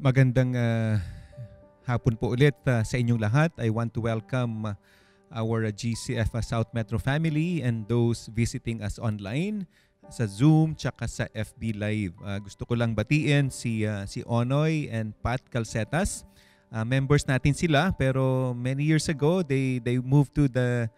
Magandang uh, hapon po ulit uh, sa inyong lahat. I want to welcome uh, our uh, GCF uh, South Metro family and those visiting us online sa Zoom tsaka sa FB Live. Uh, gusto ko lang batiin si uh, si Onoy and Pat Calcetas. Uh, members natin sila pero many years ago they they moved to the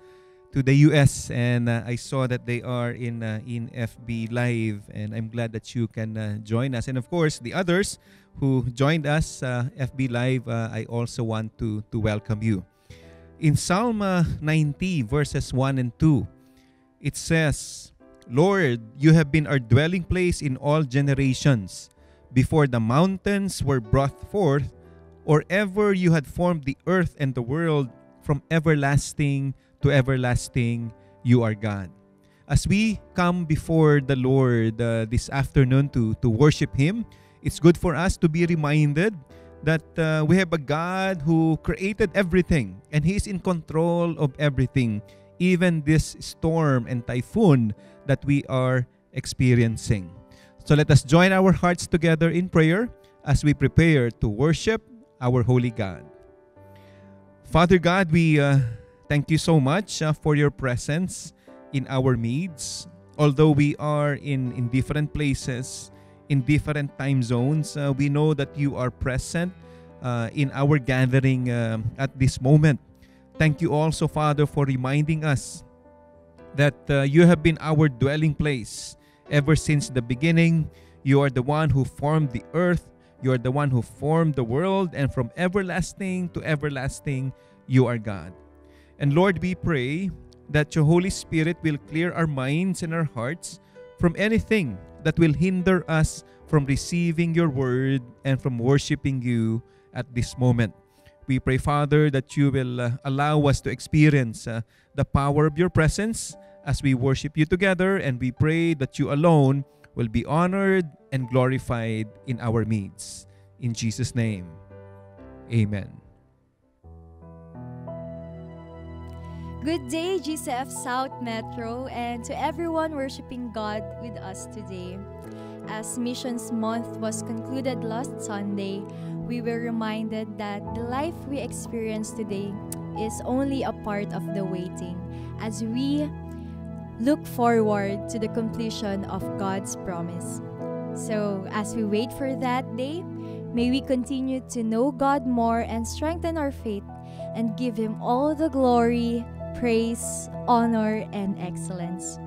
to the US and uh, I saw that they are in uh, in FB Live and I'm glad that you can uh, join us and of course the others who joined us uh, FB Live uh, I also want to to welcome you. In Psalm uh, 90 verses 1 and 2 it says Lord you have been our dwelling place in all generations before the mountains were brought forth or ever you had formed the earth and the world from everlasting to everlasting, you are God. As we come before the Lord uh, this afternoon to, to worship Him, it's good for us to be reminded that uh, we have a God who created everything and He is in control of everything, even this storm and typhoon that we are experiencing. So let us join our hearts together in prayer as we prepare to worship our holy God. Father God, we uh, thank you so much uh, for your presence in our midst. Although we are in, in different places, in different time zones, uh, we know that you are present uh, in our gathering uh, at this moment. Thank you also, Father, for reminding us that uh, you have been our dwelling place ever since the beginning. You are the one who formed the earth, you are the one who formed the world, and from everlasting to everlasting, you are God. And Lord, we pray that your Holy Spirit will clear our minds and our hearts from anything that will hinder us from receiving your word and from worshiping you at this moment. We pray, Father, that you will uh, allow us to experience uh, the power of your presence as we worship you together, and we pray that you alone will be honored and glorified in our midst. In Jesus' name, amen. Good day, GCF South Metro, and to everyone worshiping God with us today. As Missions Month was concluded last Sunday, we were reminded that the life we experience today is only a part of the waiting as we look forward to the completion of God's promise. So, as we wait for that day, may we continue to know God more and strengthen our faith and give Him all the glory, praise, honor, and excellence.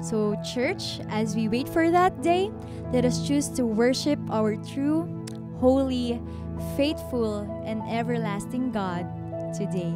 So, church, as we wait for that day, let us choose to worship our true, holy, faithful, and everlasting God today.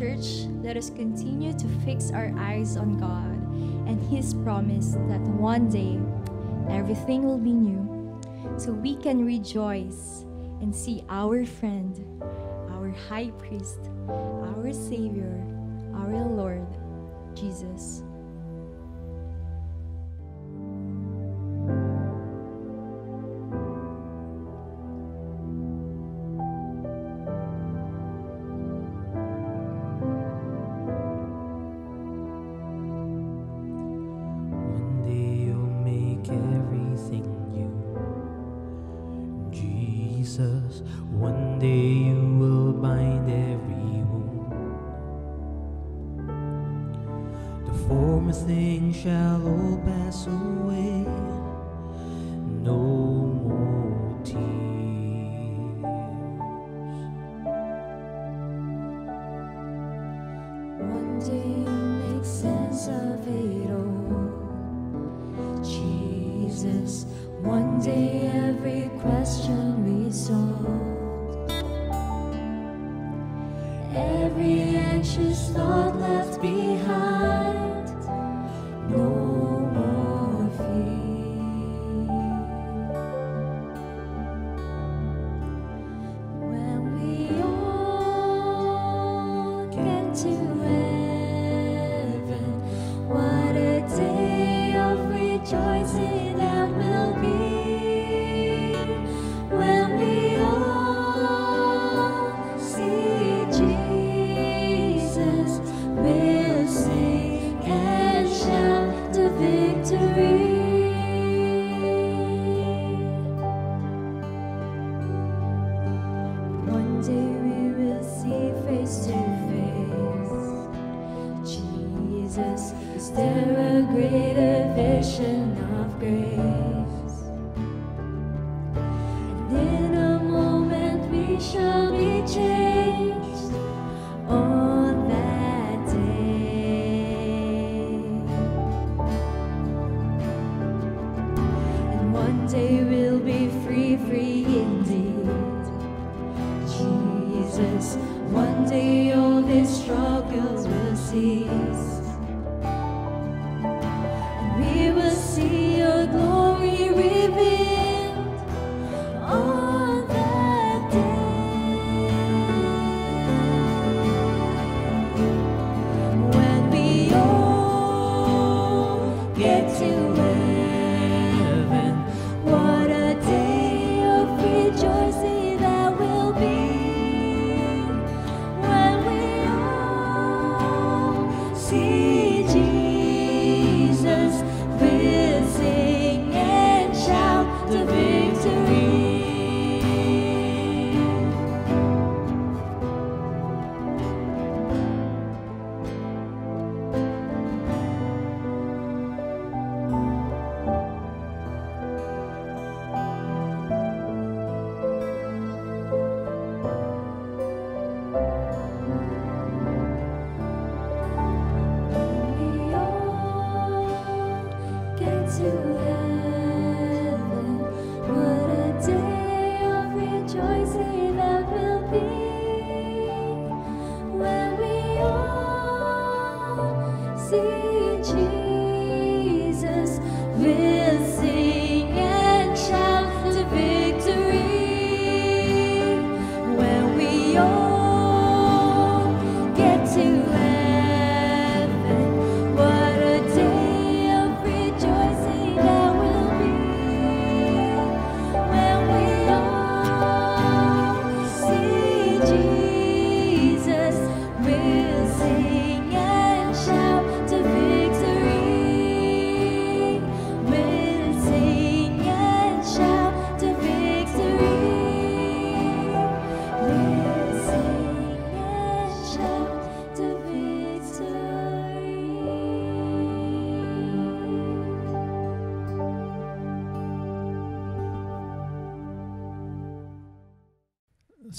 church, let us continue to fix our eyes on God and His promise that one day everything will be new so we can rejoice and see our friend, our high priest, our Savior, our Lord, Jesus.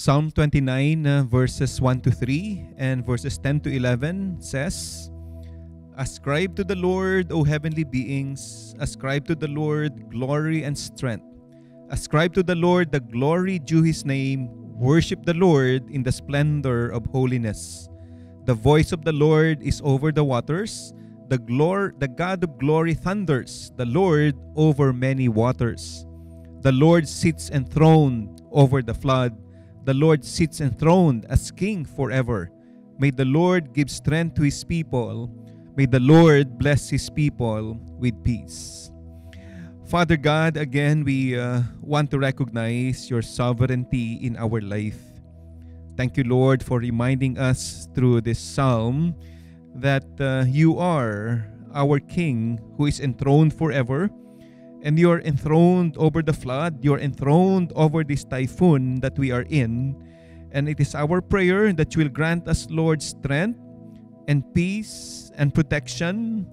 Psalm 29, uh, verses 1 to 3 and verses 10 to 11 says, Ascribe to the Lord, O heavenly beings, ascribe to the Lord glory and strength. Ascribe to the Lord the glory due his name. Worship the Lord in the splendor of holiness. The voice of the Lord is over the waters. The glor- the God of glory thunders, the Lord over many waters. The Lord sits enthroned over the flood. The Lord sits enthroned as king forever. May the Lord give strength to his people. May the Lord bless his people with peace. Father God, again, we uh, want to recognize your sovereignty in our life. Thank you, Lord, for reminding us through this psalm that uh, you are our King who is enthroned forever And you're enthroned over the flood, you're enthroned over this typhoon that we are in. And it is our prayer that you will grant us, Lord, strength and peace and protection.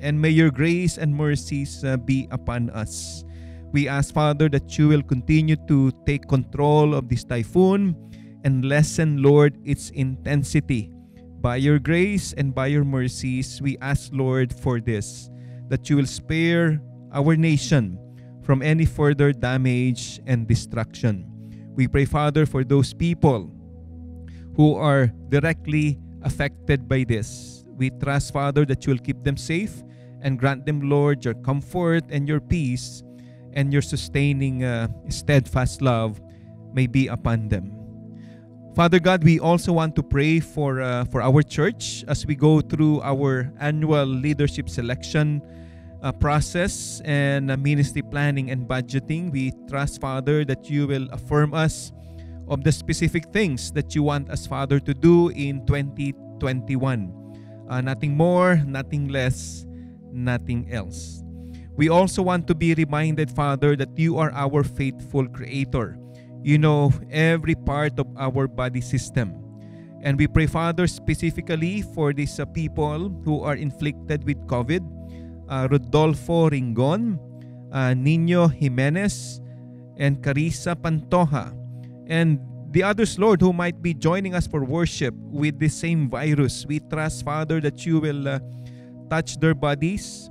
And may your grace and mercies uh, be upon us. We ask, Father, that you will continue to take control of this typhoon and lessen, Lord, its intensity. By your grace and by your mercies, we ask, Lord, for this, that you will spare our nation from any further damage and destruction. We pray, Father, for those people who are directly affected by this. We trust, Father, that you will keep them safe and grant them, Lord, your comfort and your peace and your sustaining uh, steadfast love may be upon them. Father God, we also want to pray for uh, for our church as we go through our annual leadership selection uh, process and uh, ministry planning and budgeting. We trust, Father, that you will affirm us of the specific things that you want us, Father, to do in 2021. Uh, nothing more, nothing less, nothing else. We also want to be reminded, Father, that you are our faithful Creator. You know every part of our body system. And we pray, Father, specifically for these uh, people who are inflicted with COVID uh, Rodolfo Ringon, uh, Nino Jimenez, and Carissa Pantoja. And the others, Lord, who might be joining us for worship with the same virus. We trust, Father, that you will uh, touch their bodies,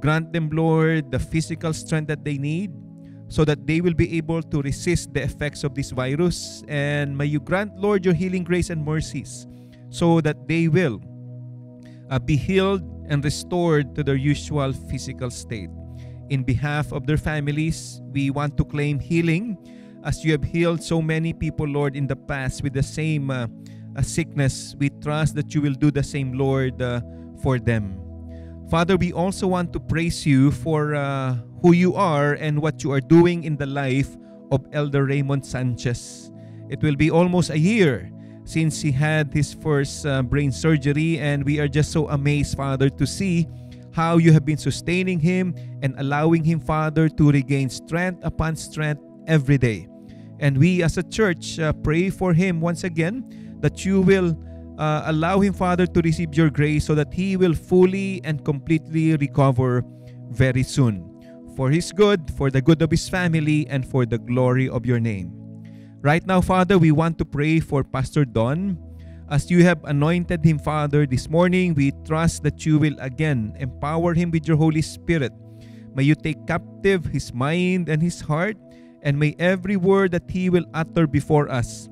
grant them, Lord, the physical strength that they need so that they will be able to resist the effects of this virus. And may you grant, Lord, your healing grace and mercies so that they will uh, be healed and restored to their usual physical state. In behalf of their families, we want to claim healing as you have healed so many people, Lord, in the past with the same uh, uh, sickness. We trust that you will do the same, Lord, uh, for them. Father, we also want to praise you for uh, who you are and what you are doing in the life of Elder Raymond Sanchez. It will be almost a year since he had his first uh, brain surgery, and we are just so amazed, Father, to see how you have been sustaining him and allowing him, Father, to regain strength upon strength every day. And we as a church uh, pray for him once again that you will uh, allow him, Father, to receive your grace so that he will fully and completely recover very soon. For his good, for the good of his family, and for the glory of your name. Right now, Father, we want to pray for Pastor Don. As you have anointed him, Father, this morning, we trust that you will again empower him with your Holy Spirit. May you take captive his mind and his heart, and may every word that he will utter before us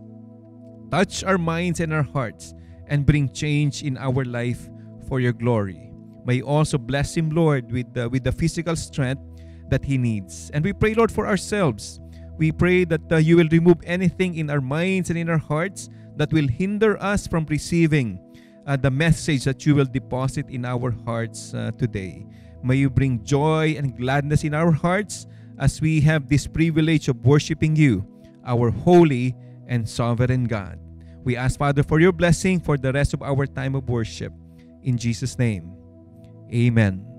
touch our minds and our hearts and bring change in our life for your glory. May you also bless him, Lord, with the, with the physical strength that he needs. And we pray, Lord, for ourselves. We pray that uh, you will remove anything in our minds and in our hearts that will hinder us from receiving uh, the message that you will deposit in our hearts uh, today. May you bring joy and gladness in our hearts as we have this privilege of worshiping you, our holy and sovereign God. We ask, Father, for your blessing for the rest of our time of worship. In Jesus' name, amen.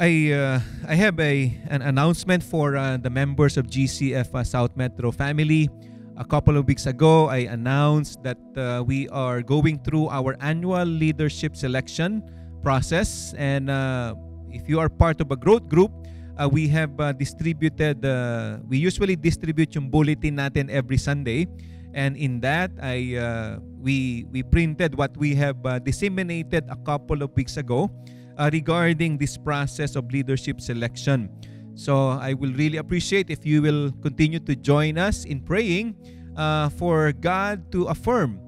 I uh, I have a an announcement for uh, the members of GCF uh, South Metro family. A couple of weeks ago, I announced that uh, we are going through our annual leadership selection process, and uh, if you are part of a growth group, uh, we have distributed. We usually distribute yung bulletin natin every Sunday, and in that, I we we printed what we have disseminated a couple of weeks ago uh, regarding this process of leadership selection. So I will really appreciate if you will continue to join us in praying uh, for God to affirm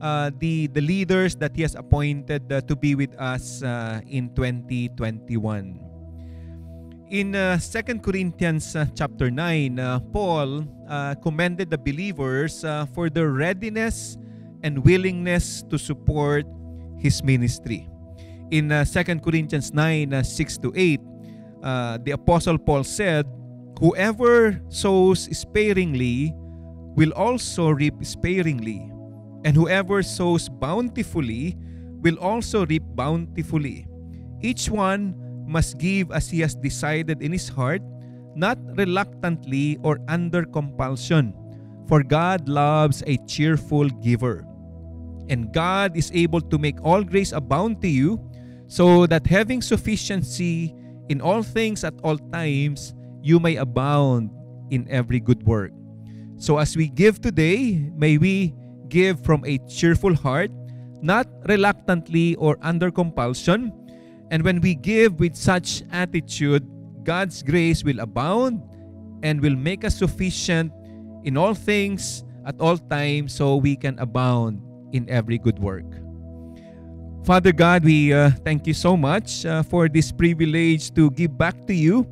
uh, the the leaders that He has appointed uh, to be with us uh, in 2021. In uh, 2 Corinthians uh, chapter 9, uh, Paul commended the believers for their readiness and willingness to support his ministry. In uh, 2 Corinthians 9, uh, 6 to 8, uh, the Apostle Paul said, Whoever sows sparingly will also reap sparingly, and whoever sows bountifully will also reap bountifully. Each one must give as he has decided in his heart, not reluctantly or under compulsion. For God loves a cheerful giver. And God is able to make all grace abound to you, so that having sufficiency in all things at all times, you may abound in every good work. So as we give today, may we give from a cheerful heart, not reluctantly or under compulsion. And when we give with such attitude, God's grace will abound and will make us sufficient in all things at all times so we can abound in every good work. Father God, we uh, thank you so much uh, for this privilege to give back to you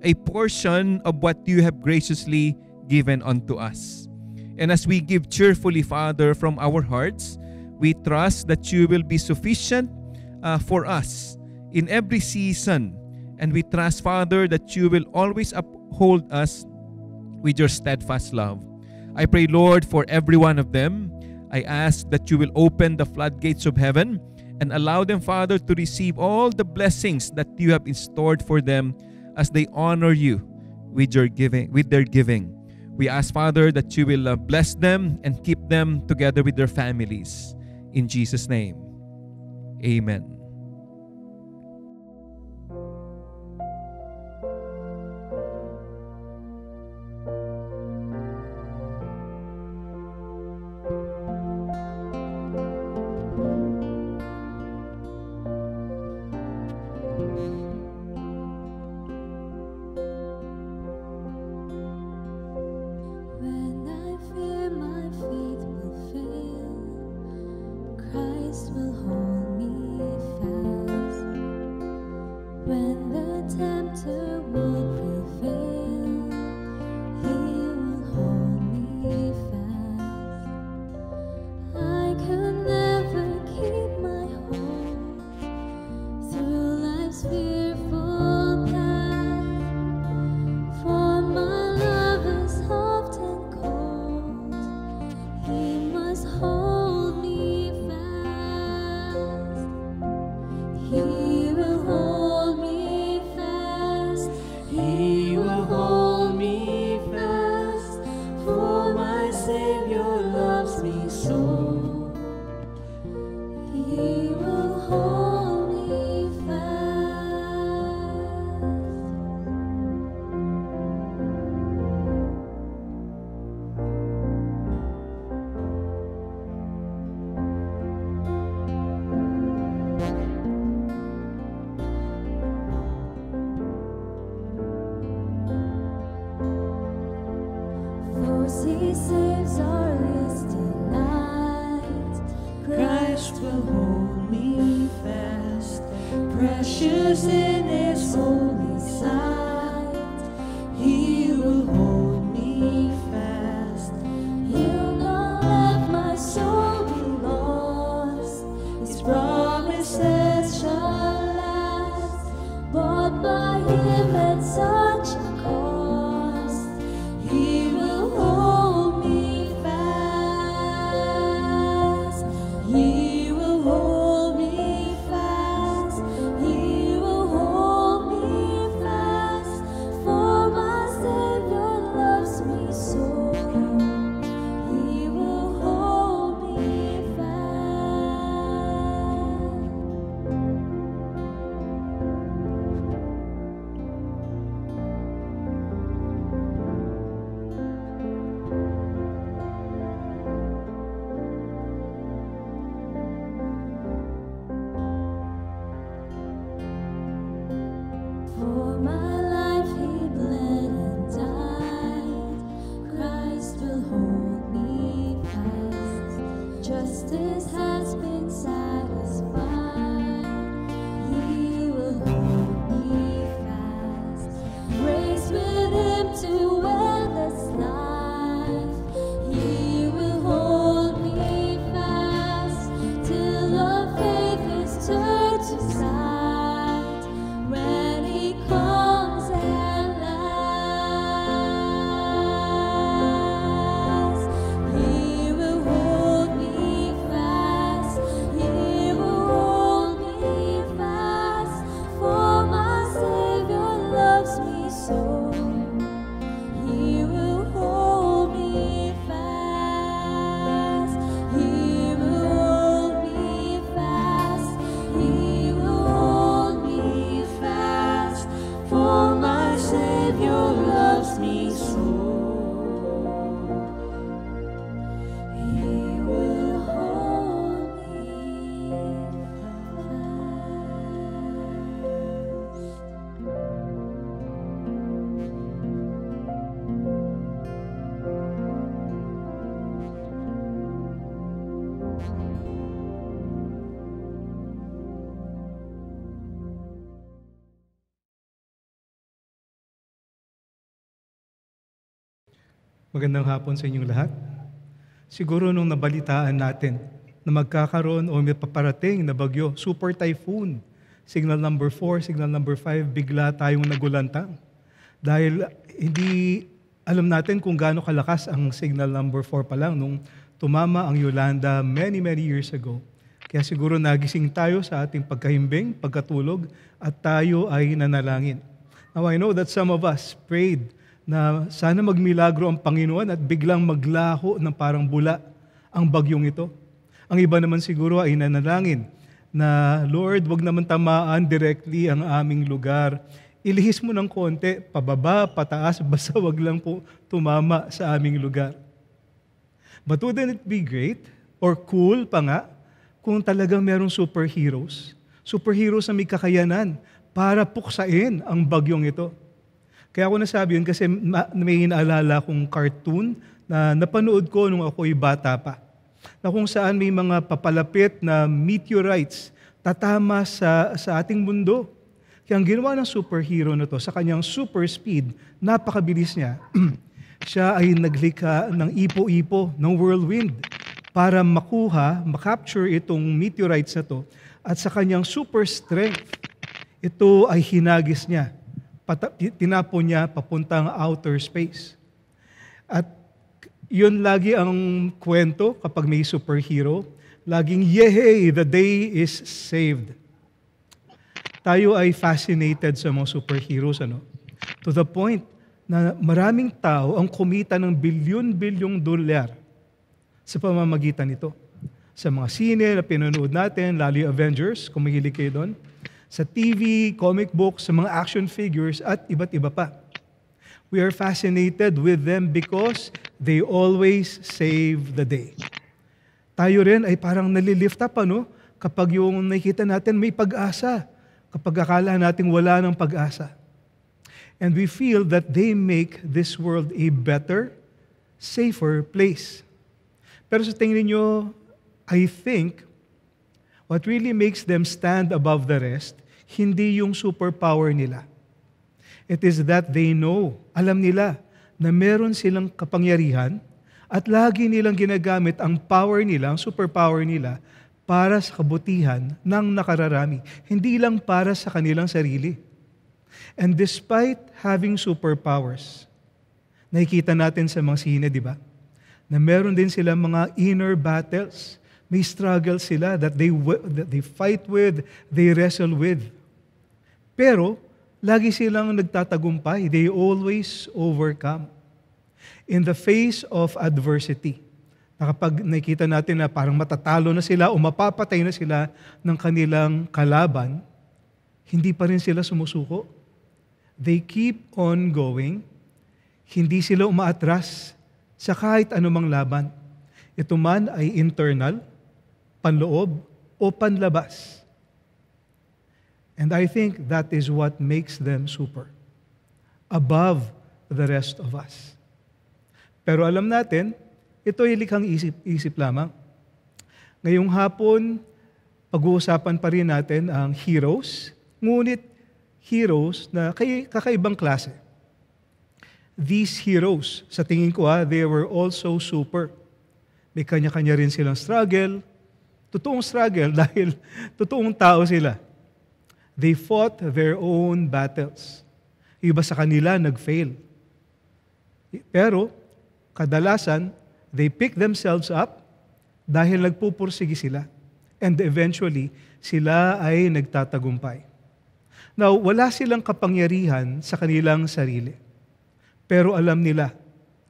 a portion of what you have graciously given unto us. And as we give cheerfully, Father, from our hearts, we trust that you will be sufficient uh, for us in every season. And we trust, Father, that you will always uphold us with your steadfast love. I pray, Lord, for every one of them. I ask that you will open the floodgates of heaven and allow them, Father, to receive all the blessings that you have in stored for them as they honor you with your giving, with their giving. We ask, Father, that you will uh, bless them and keep them together with their families. In Jesus' name, amen. Magandang hapon sa inyong lahat. Siguro nung nabalitaan natin na magkakaroon o may paparating na bagyo, super typhoon, signal number 4, signal number 5, bigla tayong nagulantang. Dahil hindi alam natin kung gaano kalakas ang signal number 4 pa lang nung tumama ang Yolanda many, many years ago. Kaya siguro nagising tayo sa ating pagkahimbing, pagkatulog, at tayo ay nanalangin. Now I know that some of us prayed na sana magmilagro ang Panginoon at biglang maglaho ng parang bula ang bagyong ito. Ang iba naman siguro ay nanalangin na, Lord, wag naman tamaan directly ang aming lugar. Ilihis mo ng konti, pababa, pataas, basta wag lang po tumama sa aming lugar. But wouldn't it be great or cool pa nga kung talagang merong superheroes? Superheroes na may kakayanan para puksain ang bagyong ito. Kaya ako nasabi yun kasi ma- may inaalala kong cartoon na napanood ko nung ako'y bata pa. Na kung saan may mga papalapit na meteorites tatama sa, sa ating mundo. Kaya ang ginawa ng superhero na to sa kanyang super speed, napakabilis niya. siya ay naglikha ng ipo-ipo, ng whirlwind, para makuha, makapture itong meteorites na to. At sa kanyang super strength, ito ay hinagis niya. Tinapon niya papuntang outer space. At yun lagi ang kwento kapag may superhero. Laging, yehey, the day is saved. Tayo ay fascinated sa mga superheroes, ano? To the point na maraming tao ang kumita ng bilyon-bilyong dolyar sa pamamagitan nito. Sa mga sine na pinanood natin, lalo yung Avengers, kung kayo doon, sa TV, comic books, sa mga action figures, at iba't iba pa. We are fascinated with them because they always save the day. Tayo rin ay parang nalilift up, ano? Kapag yung nakikita natin may pag-asa. Kapag akala natin wala ng pag-asa. And we feel that they make this world a better, safer place. Pero sa tingin niyo, I think, what really makes them stand above the rest, hindi yung superpower nila. It is that they know, alam nila, na meron silang kapangyarihan at lagi nilang ginagamit ang power nila, ang superpower nila, para sa kabutihan ng nakararami. Hindi lang para sa kanilang sarili. And despite having superpowers, nakikita natin sa mga sine, di ba? Na meron din sila mga inner battles. May struggle sila that they, that they fight with, they wrestle with. Pero, lagi silang nagtatagumpay. They always overcome. In the face of adversity, na kapag nakita natin na parang matatalo na sila o mapapatay na sila ng kanilang kalaban, hindi pa rin sila sumusuko. They keep on going. Hindi sila umaatras sa kahit anumang laban. Ito man ay internal, panloob, o panlabas. And I think that is what makes them super. Above the rest of us. Pero alam natin, ito ay likhang isip-isip lamang. Ngayong hapon, pag-uusapan pa rin natin ang heroes, ngunit heroes na kay, kakaibang klase. These heroes, sa tingin ko ha, they were also super. May kanya-kanya rin silang struggle. Totoong struggle dahil totoong tao sila. They fought their own battles. Iba sa kanila nag-fail. Pero, kadalasan, they pick themselves up dahil nagpupursigi sila. And eventually, sila ay nagtatagumpay. Now, wala silang kapangyarihan sa kanilang sarili. Pero alam nila,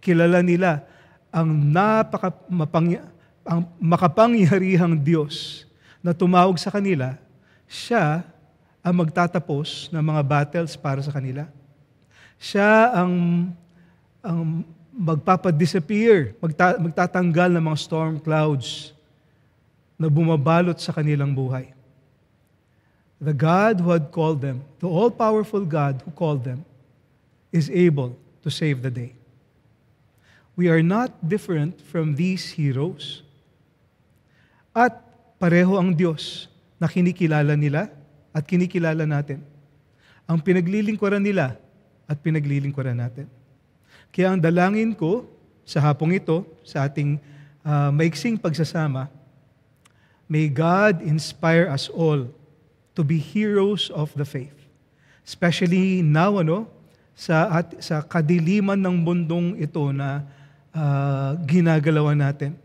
kilala nila ang napaka mapangya, ang makapangyarihang Diyos na tumawag sa kanila, siya ang magtatapos ng mga battles para sa kanila. Siya ang, ang magpapadisappear, magta, magtatanggal ng mga storm clouds na bumabalot sa kanilang buhay. The God who had called them, the all-powerful God who called them, is able to save the day. We are not different from these heroes. At pareho ang Diyos na kinikilala nila at kinikilala natin. Ang pinaglilingkuran nila at pinaglilingkuran natin. Kaya ang dalangin ko sa hapong ito, sa ating ah, maiksing pagsasama, may God inspire us all to be heroes of the faith. Especially now, ano, sa, at, sa kadiliman ng mundong ito na ah, ginagalawan natin,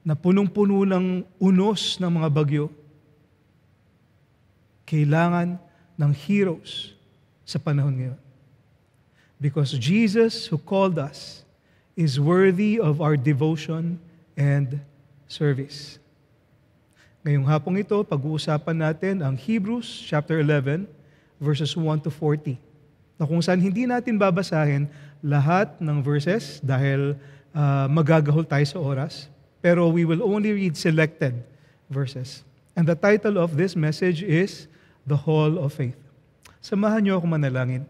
na punong-puno ng unos ng mga bagyo, kailangan ng heroes sa panahon ngayon. Because Jesus who called us is worthy of our devotion and service. Ngayong hapong ito, pag-uusapan natin ang Hebrews chapter 11 verses 1 to 40. Na kung saan hindi natin babasahin lahat ng verses dahil ah, magagahol tayo sa oras, pero we will only read selected verses. And the title of this message is The Hall of Faith. Samahan niyo ako manalangin.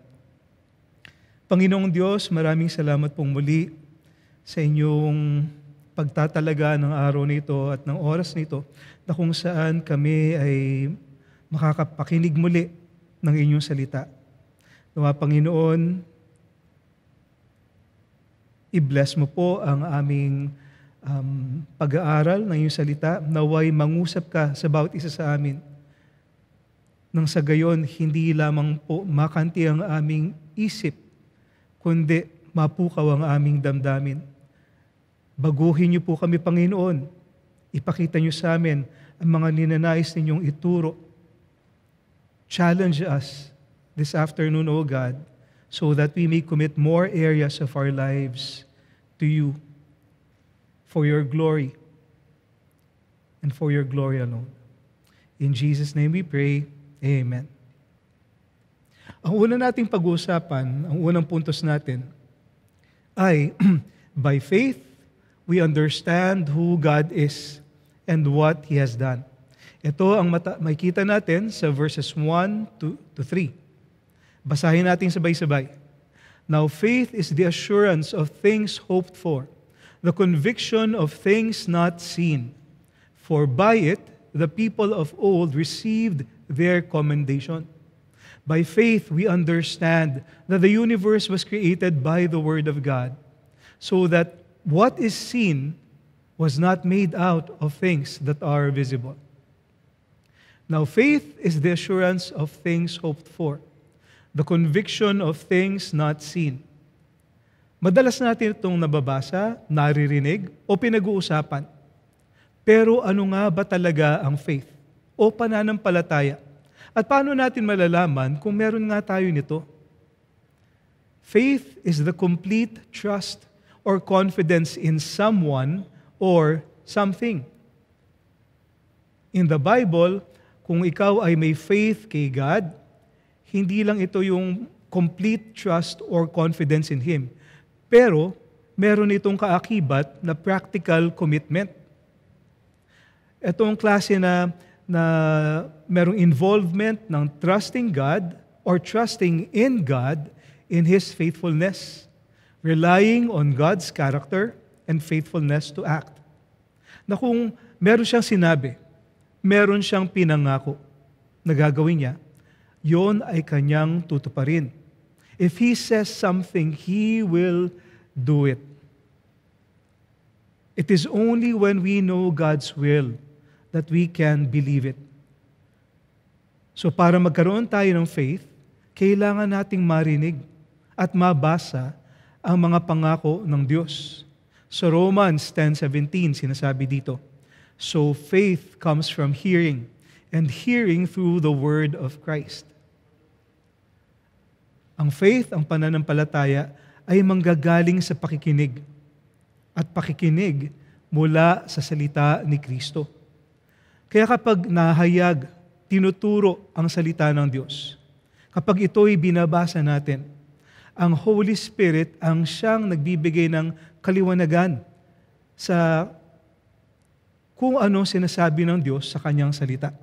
Panginoong Diyos, maraming salamat pong muli sa inyong pagtatalaga ng araw nito at ng oras nito na kung saan kami ay makakapakinig muli ng inyong salita. Nawa Panginoon, i-bless mo po ang aming um, pag-aaral ng iyong salita. Naway mangusap ka sa bawat isa sa amin. Nang sa gayon, hindi lamang po makanti ang aming isip, kundi mapukaw ang aming damdamin. Baguhin niyo po kami, Panginoon. Ipakita niyo sa amin ang mga ninanais ninyong ituro. Challenge us this afternoon, O God, so that we may commit more areas of our lives to you for your glory and for your glory alone. In Jesus' name we pray. Amen. Ang una nating pag-uusapan, ang unang puntos natin, ay by faith, we understand who God is and what He has done. Ito ang mata- makikita natin sa verses 1 to, to 3. Basahin natin sabay-sabay. Now faith is the assurance of things hoped for, the conviction of things not seen. For by it the people of old received their commendation. By faith we understand that the universe was created by the word of God, so that what is seen was not made out of things that are visible. Now, faith is the assurance of things hoped for, the conviction of things not seen. Madalas natin itong nababasa, naririnig, o pinag-uusapan. Pero ano nga ba talaga ang faith o pananampalataya? At paano natin malalaman kung meron nga tayo nito? Faith is the complete trust or confidence in someone or something. In the Bible, kung ikaw ay may faith kay God, hindi lang ito yung complete trust or confidence in Him. Pero, meron itong kaakibat na practical commitment. Itong klase na, na merong involvement ng trusting God or trusting in God in His faithfulness, relying on God's character and faithfulness to act. Na kung meron siyang sinabi, meron siyang pinangako na gagawin niya, yon ay kanyang tutuparin. If He says something, He will do it. It is only when we know God's will that we can believe it. So para magkaroon tayo ng faith, kailangan nating marinig at mabasa ang mga pangako ng Diyos. Sa Romans 10:17 sinasabi dito, So faith comes from hearing, and hearing through the word of Christ. Ang faith, ang pananampalataya, ay manggagaling sa pakikinig at pakikinig mula sa salita ni Kristo. Kaya kapag nahayag, tinuturo ang salita ng Diyos, kapag ito'y binabasa natin, ang Holy Spirit ang siyang nagbibigay ng kaliwanagan sa kung ano sinasabi ng Diyos sa kanyang salita.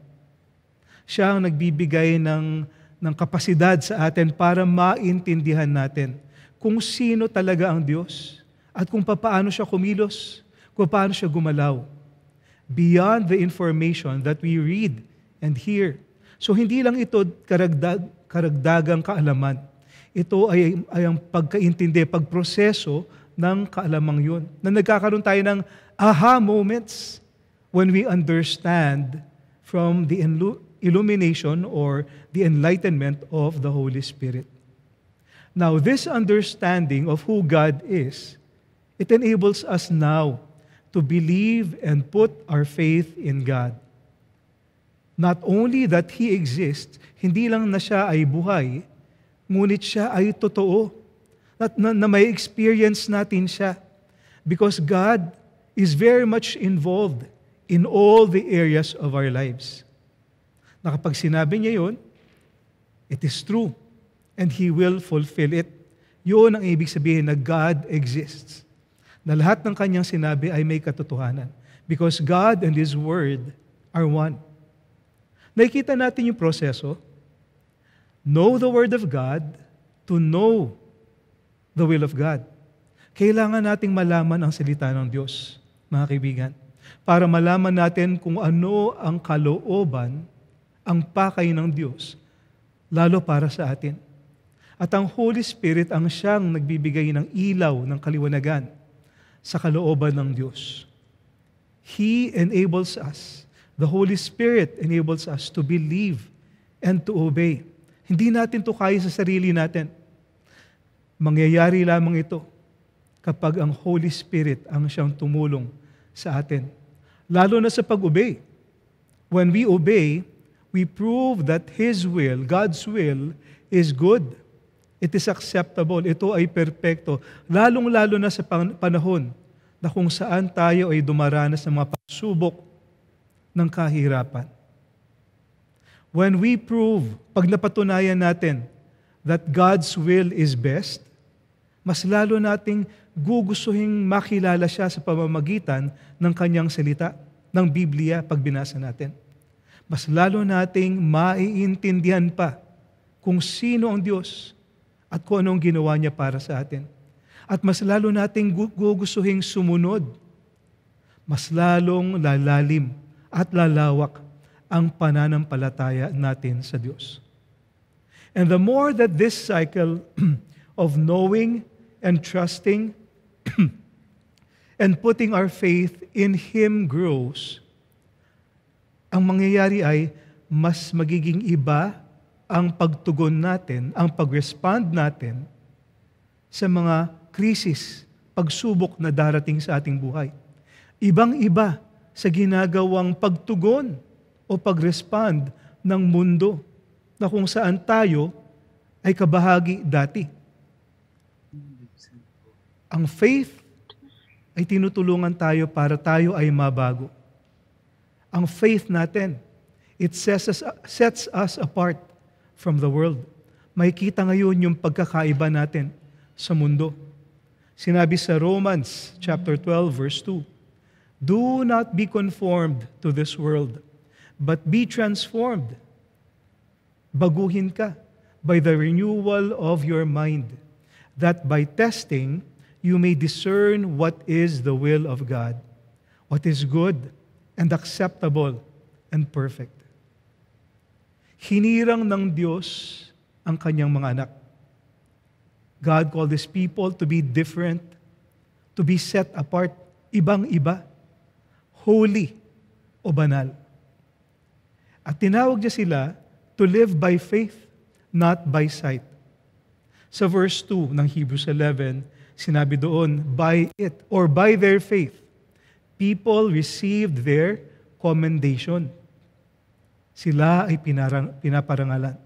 Siya ang nagbibigay ng, ng kapasidad sa atin para maintindihan natin kung sino talaga ang Diyos at kung paano siya kumilos, kung paano siya gumalaw. Beyond the information that we read and hear. So hindi lang ito karagdag, karagdagang kaalaman. Ito ay, ay ang pagkaintindi, pagproseso ng kaalamang yun. Na nagkakaroon tayo ng aha moments when we understand from the illumination or the enlightenment of the Holy Spirit. Now, this understanding of who God is, it enables us now to believe and put our faith in God. Not only that He exists, hindi lang na siya ay buhay, ngunit siya ay totoo. At na, na may experience natin siya. Because God is very much involved in all the areas of our lives. Na kapag sinabi niya yun, it is true. And He will fulfill it. Yun ang ibig sabihin na God exists. Na lahat ng kanyang sinabi ay may katotohanan. Because God and His Word are one. Nakikita natin yung proseso. Know the Word of God to know the will of God. Kailangan nating malaman ang salita ng Diyos, mga kaibigan, para malaman natin kung ano ang kalooban, ang pakay ng Diyos, lalo para sa atin. At ang Holy Spirit ang siyang nagbibigay ng ilaw ng kaliwanagan sa kalooban ng Diyos. He enables us The Holy Spirit enables us to believe and to obey. Hindi natin to kaya sa sarili natin. Mangyayari lamang ito kapag ang Holy Spirit ang siyang tumulong sa atin. Lalo na sa pag-obey. When we obey, we prove that His will, God's will, is good. It is acceptable. Ito ay perpekto. Lalong-lalo na sa panahon na kung saan tayo ay dumaranas ng mga pagsubok ng kahirapan. When we prove, pag napatunayan natin that God's will is best, mas lalo nating gugustuhin makilala siya sa pamamagitan ng kanyang salita, ng Biblia pag binasa natin. Mas lalo nating maiintindihan pa kung sino ang Diyos at kung anong ginawa niya para sa atin. At mas lalo nating gugustuhin sumunod. Mas lalong lalalim at lalawak ang pananampalataya natin sa Diyos. And the more that this cycle of knowing and trusting and putting our faith in Him grows, ang mangyayari ay mas magiging iba ang pagtugon natin, ang pag-respond natin sa mga krisis, pagsubok na darating sa ating buhay. Ibang-iba sa ginagawang pagtugon o pag-respond ng mundo na kung saan tayo ay kabahagi dati. Ang faith ay tinutulungan tayo para tayo ay mabago. Ang faith natin, it sets us, sets us apart from the world. Makikita ngayon yung pagkakaiba natin sa mundo. Sinabi sa Romans chapter 12 verse 2, Do not be conformed to this world, but be transformed. Baguhin ka by the renewal of your mind, that by testing you may discern what is the will of God, what is good and acceptable and perfect. Hinirang ng Diyos ang kanyang mga anak. God called His people to be different, to be set apart, ibang-iba holy o banal. At tinawag niya sila to live by faith, not by sight. Sa verse 2 ng Hebrews 11, sinabi doon, by it or by their faith, people received their commendation. Sila ay pinarang, pinaparangalan.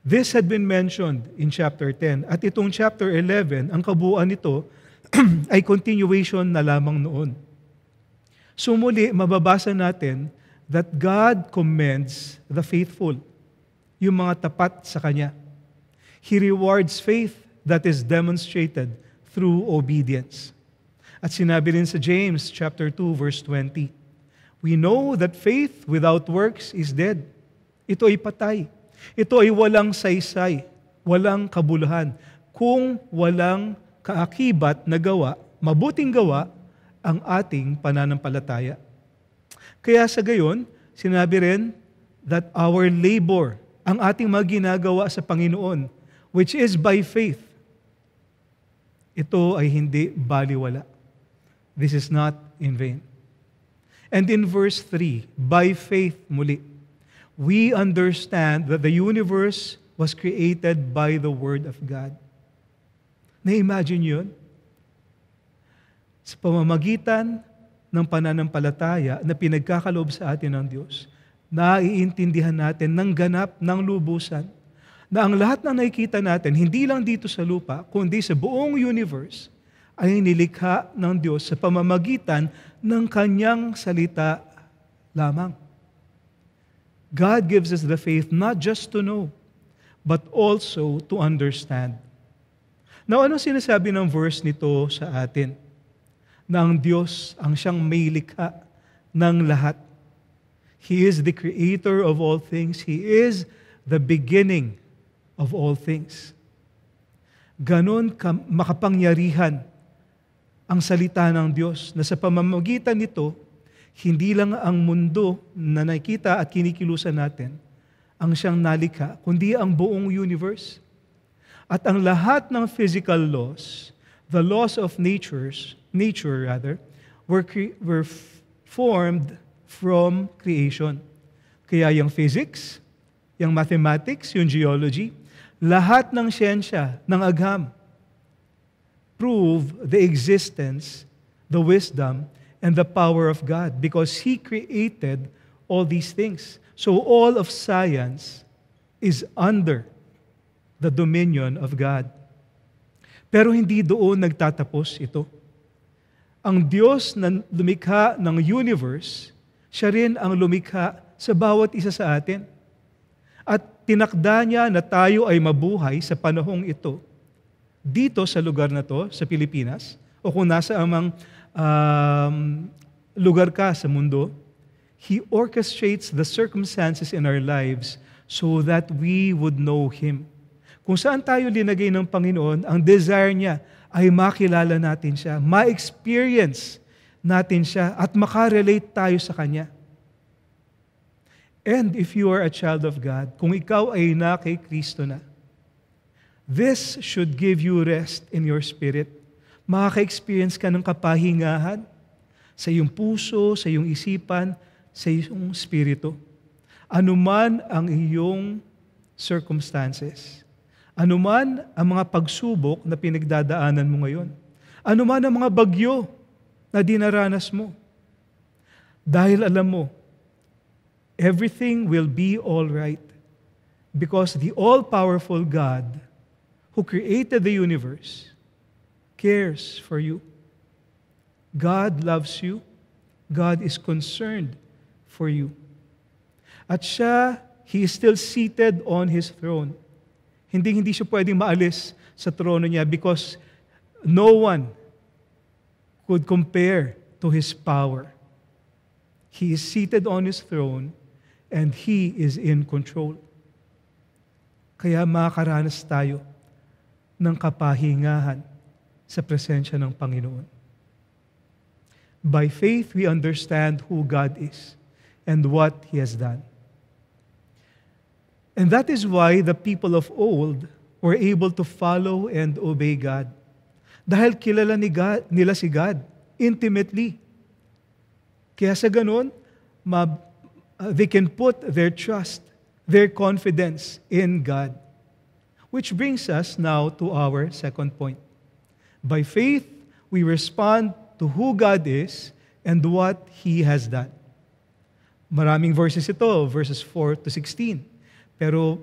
This had been mentioned in chapter 10. At itong chapter 11, ang kabuuan nito ay continuation na lamang noon. So muli, mababasa natin that God commends the faithful, yung mga tapat sa Kanya. He rewards faith that is demonstrated through obedience. At sinabi rin sa James chapter 2 verse 20, We know that faith without works is dead. Ito ay patay. Ito ay walang saysay, walang kabuluhan. Kung walang kaakibat na gawa, mabuting gawa, ang ating pananampalataya. Kaya sa gayon, sinabi rin that our labor, ang ating mga ginagawa sa Panginoon, which is by faith, ito ay hindi baliwala. This is not in vain. And in verse 3, by faith muli, we understand that the universe was created by the Word of God. Na-imagine yun? Sa pamamagitan ng pananampalataya na pinagkakaloob sa atin ng Diyos, naiintindihan natin ng ganap ng lubusan na ang lahat ng nakikita natin, hindi lang dito sa lupa, kundi sa buong universe, ay nilikha ng Diyos sa pamamagitan ng kanyang salita lamang. God gives us the faith not just to know, but also to understand. Now, ano sinasabi ng verse nito sa atin? Na ang Diyos ang siyang may likha ng lahat. He is the creator of all things. He is the beginning of all things. Ganon ka, makapangyarihan ang salita ng Diyos na sa pamamagitan nito, hindi lang ang mundo na nakita at kinikilusan natin ang siyang nalikha, kundi ang buong universe. At ang lahat ng physical laws, the laws of natures, nature rather, were, cre- were formed from creation. Kaya yung physics, yung mathematics, yung geology, lahat ng siyensya, ng agham, prove the existence, the wisdom, and the power of God because He created all these things. So all of science is under the dominion of God. Pero hindi doon nagtatapos ito. Ang Diyos na lumikha ng universe, siya rin ang lumikha sa bawat isa sa atin. At tinakda niya na tayo ay mabuhay sa panahong ito dito sa lugar na to, sa Pilipinas, o kung nasa amang um, lugar ka sa mundo, He orchestrates the circumstances in our lives so that we would know Him. Kung saan tayo linagay ng Panginoon, ang desire niya ay makilala natin siya, ma-experience natin siya, at makarelate tayo sa Kanya. And if you are a child of God, kung ikaw ay na kay Kristo na, this should give you rest in your spirit. Makaka-experience ka ng kapahingahan sa iyong puso, sa iyong isipan, sa iyong spirito. Anuman ang iyong circumstances. Anuman ang mga pagsubok na pinagdadaanan mo ngayon. Anuman ang mga bagyo na dinaranas mo. Dahil alam mo, everything will be all right because the all-powerful God who created the universe cares for you. God loves you. God is concerned for you. At siya, He is still seated on His throne. Hindi hindi siya pwedeng maalis sa trono niya because no one could compare to His power. He is seated on His throne and He is in control. Kaya makakaranas tayo ng kapahingahan sa presensya ng Panginoon. By faith, we understand who God is and what He has done. And that is why the people of old were able to follow and obey God. Dahil kilala ni God, nila si God intimately. Kaya sa ganun, ma- uh, they can put their trust, their confidence in God. Which brings us now to our second point. By faith, we respond to who God is and what He has done. Maraming verses ito, verses 4 to 16. Pero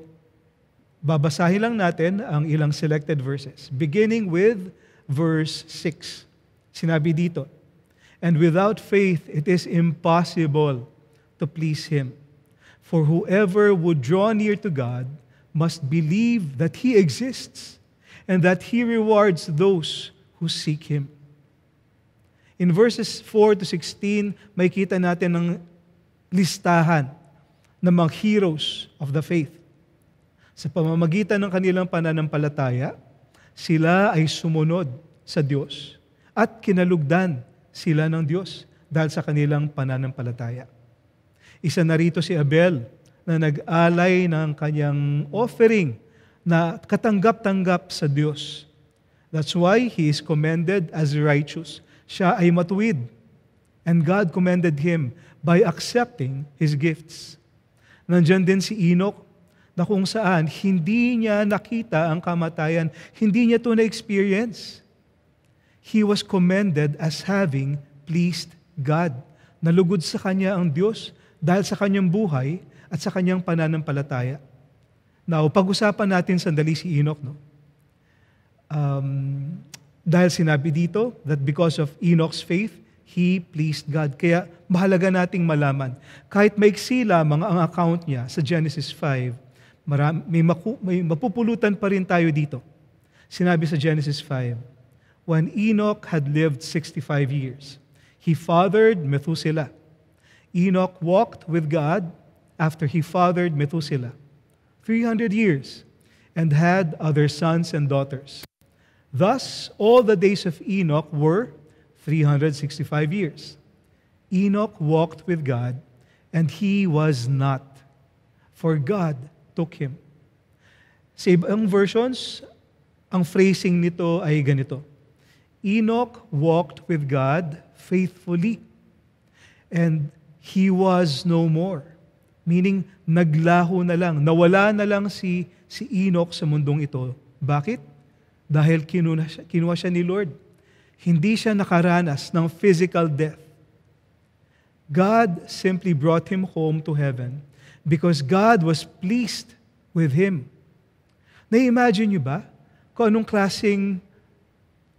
babasahin lang natin ang ilang selected verses. Beginning with verse 6. Sinabi dito, And without faith it is impossible to please Him. For whoever would draw near to God must believe that He exists and that He rewards those who seek Him. In verses 4 to 16, may kita natin ng listahan ng mga heroes of the faith. Sa pamamagitan ng kanilang pananampalataya, sila ay sumunod sa Diyos at kinalugdan sila ng Diyos dahil sa kanilang pananampalataya. Isa na rito si Abel na nag-alay ng kanyang offering na katanggap-tanggap sa Diyos That's why he is commended as righteous. Siya ay matuwid. And God commended him by accepting his gifts. Nandyan din si Enoch na kung saan hindi niya nakita ang kamatayan, hindi niya ito na-experience. He was commended as having pleased God. Nalugod sa kanya ang Diyos dahil sa kanyang buhay at sa kanyang pananampalataya. Now, pag-usapan natin sandali si Enoch. No? Um, dahil sinabi dito that because of Enoch's faith, he pleased God. Kaya mahalaga nating malaman. Kahit maiksi lamang ang account niya sa Genesis 5, maram, may, maku, may mapupulutan pa rin tayo dito. Sinabi sa Genesis 5, When Enoch had lived 65 years, he fathered Methuselah. Enoch walked with God after he fathered Methuselah 300 years and had other sons and daughters. Thus, all the days of Enoch were 365 years. Enoch walked with God, and he was not, for God took him. Sa ibang versions, ang phrasing nito ay ganito. Enoch walked with God faithfully, and he was no more. Meaning, naglaho na lang, nawala na lang si, si Enoch sa mundong ito. Bakit? Dahil kinuha siya, kinuha siya ni Lord. Hindi siya nakaranas ng physical death. God simply brought him home to heaven because God was pleased with him. Na-imagine niyo ba kung anong klaseng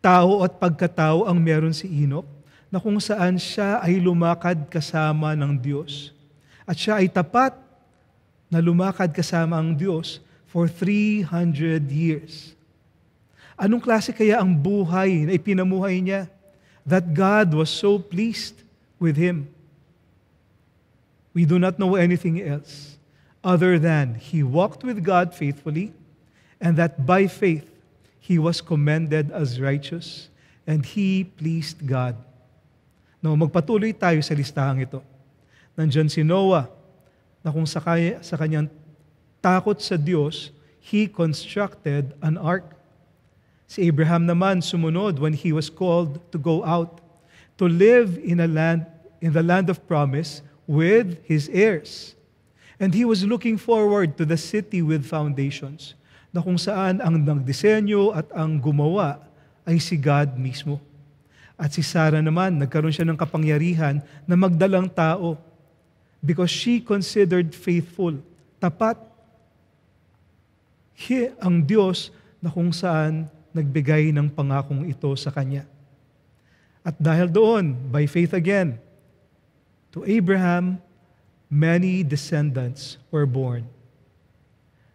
tao at pagkatao ang meron si Enoch na kung saan siya ay lumakad kasama ng Diyos at siya ay tapat na lumakad kasama ang Diyos for 300 years. Anong klase kaya ang buhay na ipinamuhay niya that God was so pleased with him? We do not know anything else other than he walked with God faithfully and that by faith he was commended as righteous and he pleased God. No, magpatuloy tayo sa listahang ito. Nandiyan si Noah na kung sa, kaya, sa kanyang takot sa Diyos, he constructed an ark. Si Abraham naman sumunod when he was called to go out to live in a land in the land of promise with his heirs. And he was looking forward to the city with foundations, na kung saan ang nagdisenyo at ang gumawa ay si God mismo. At si Sarah naman, nagkaroon siya ng kapangyarihan na magdalang tao because she considered faithful, tapat, He, ang Diyos na kung saan nagbigay ng pangakong ito sa kanya. At dahil doon, by faith again, to Abraham, many descendants were born.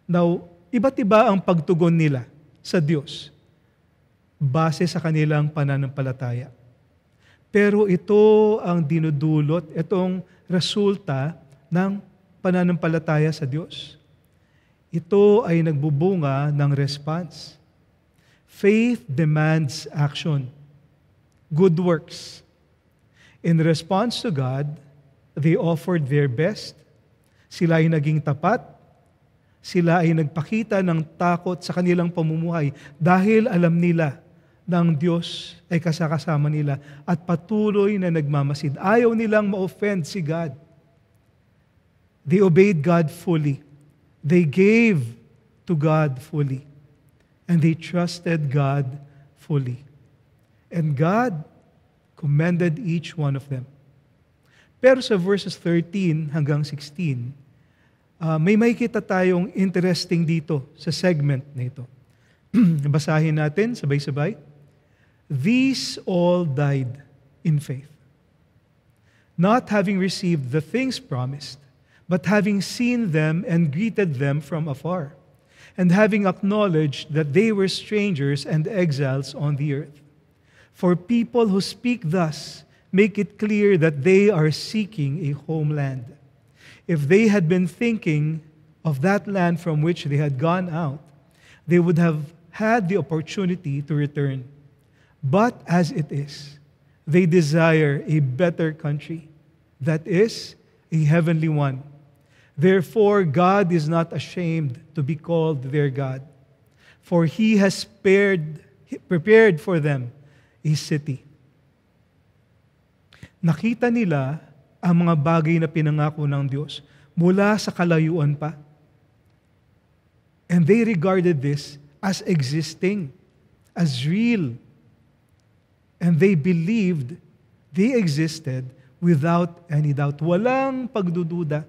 Now, iba't iba ang pagtugon nila sa Diyos base sa kanilang pananampalataya. Pero ito ang dinudulot, itong resulta ng pananampalataya sa Diyos. Ito ay nagbubunga ng response. Faith demands action. Good works. In response to God, they offered their best. Sila ay naging tapat. Sila ay nagpakita ng takot sa kanilang pamumuhay dahil alam nila ang Diyos ay kasakasama nila at patuloy na nagmamasid. Ayaw nilang ma-offend si God. They obeyed God fully. They gave to God fully. And they trusted God fully. And God commended each one of them. Pero sa verses 13 hanggang 16, uh, may makikita tayong interesting dito sa segment na ito. Basahin natin sabay-sabay. These all died in faith, not having received the things promised, but having seen them and greeted them from afar, and having acknowledged that they were strangers and exiles on the earth. For people who speak thus make it clear that they are seeking a homeland. If they had been thinking of that land from which they had gone out, they would have had the opportunity to return. But as it is, they desire a better country, that is, a heavenly one. Therefore, God is not ashamed to be called their God, for he has spared prepared for them a city. Nakita nila ang mga bagay na pinangako ng Diyos mula sa kalayuan pa. And they regarded this as existing, as real. And they believed they existed without any doubt. Walang pagdududa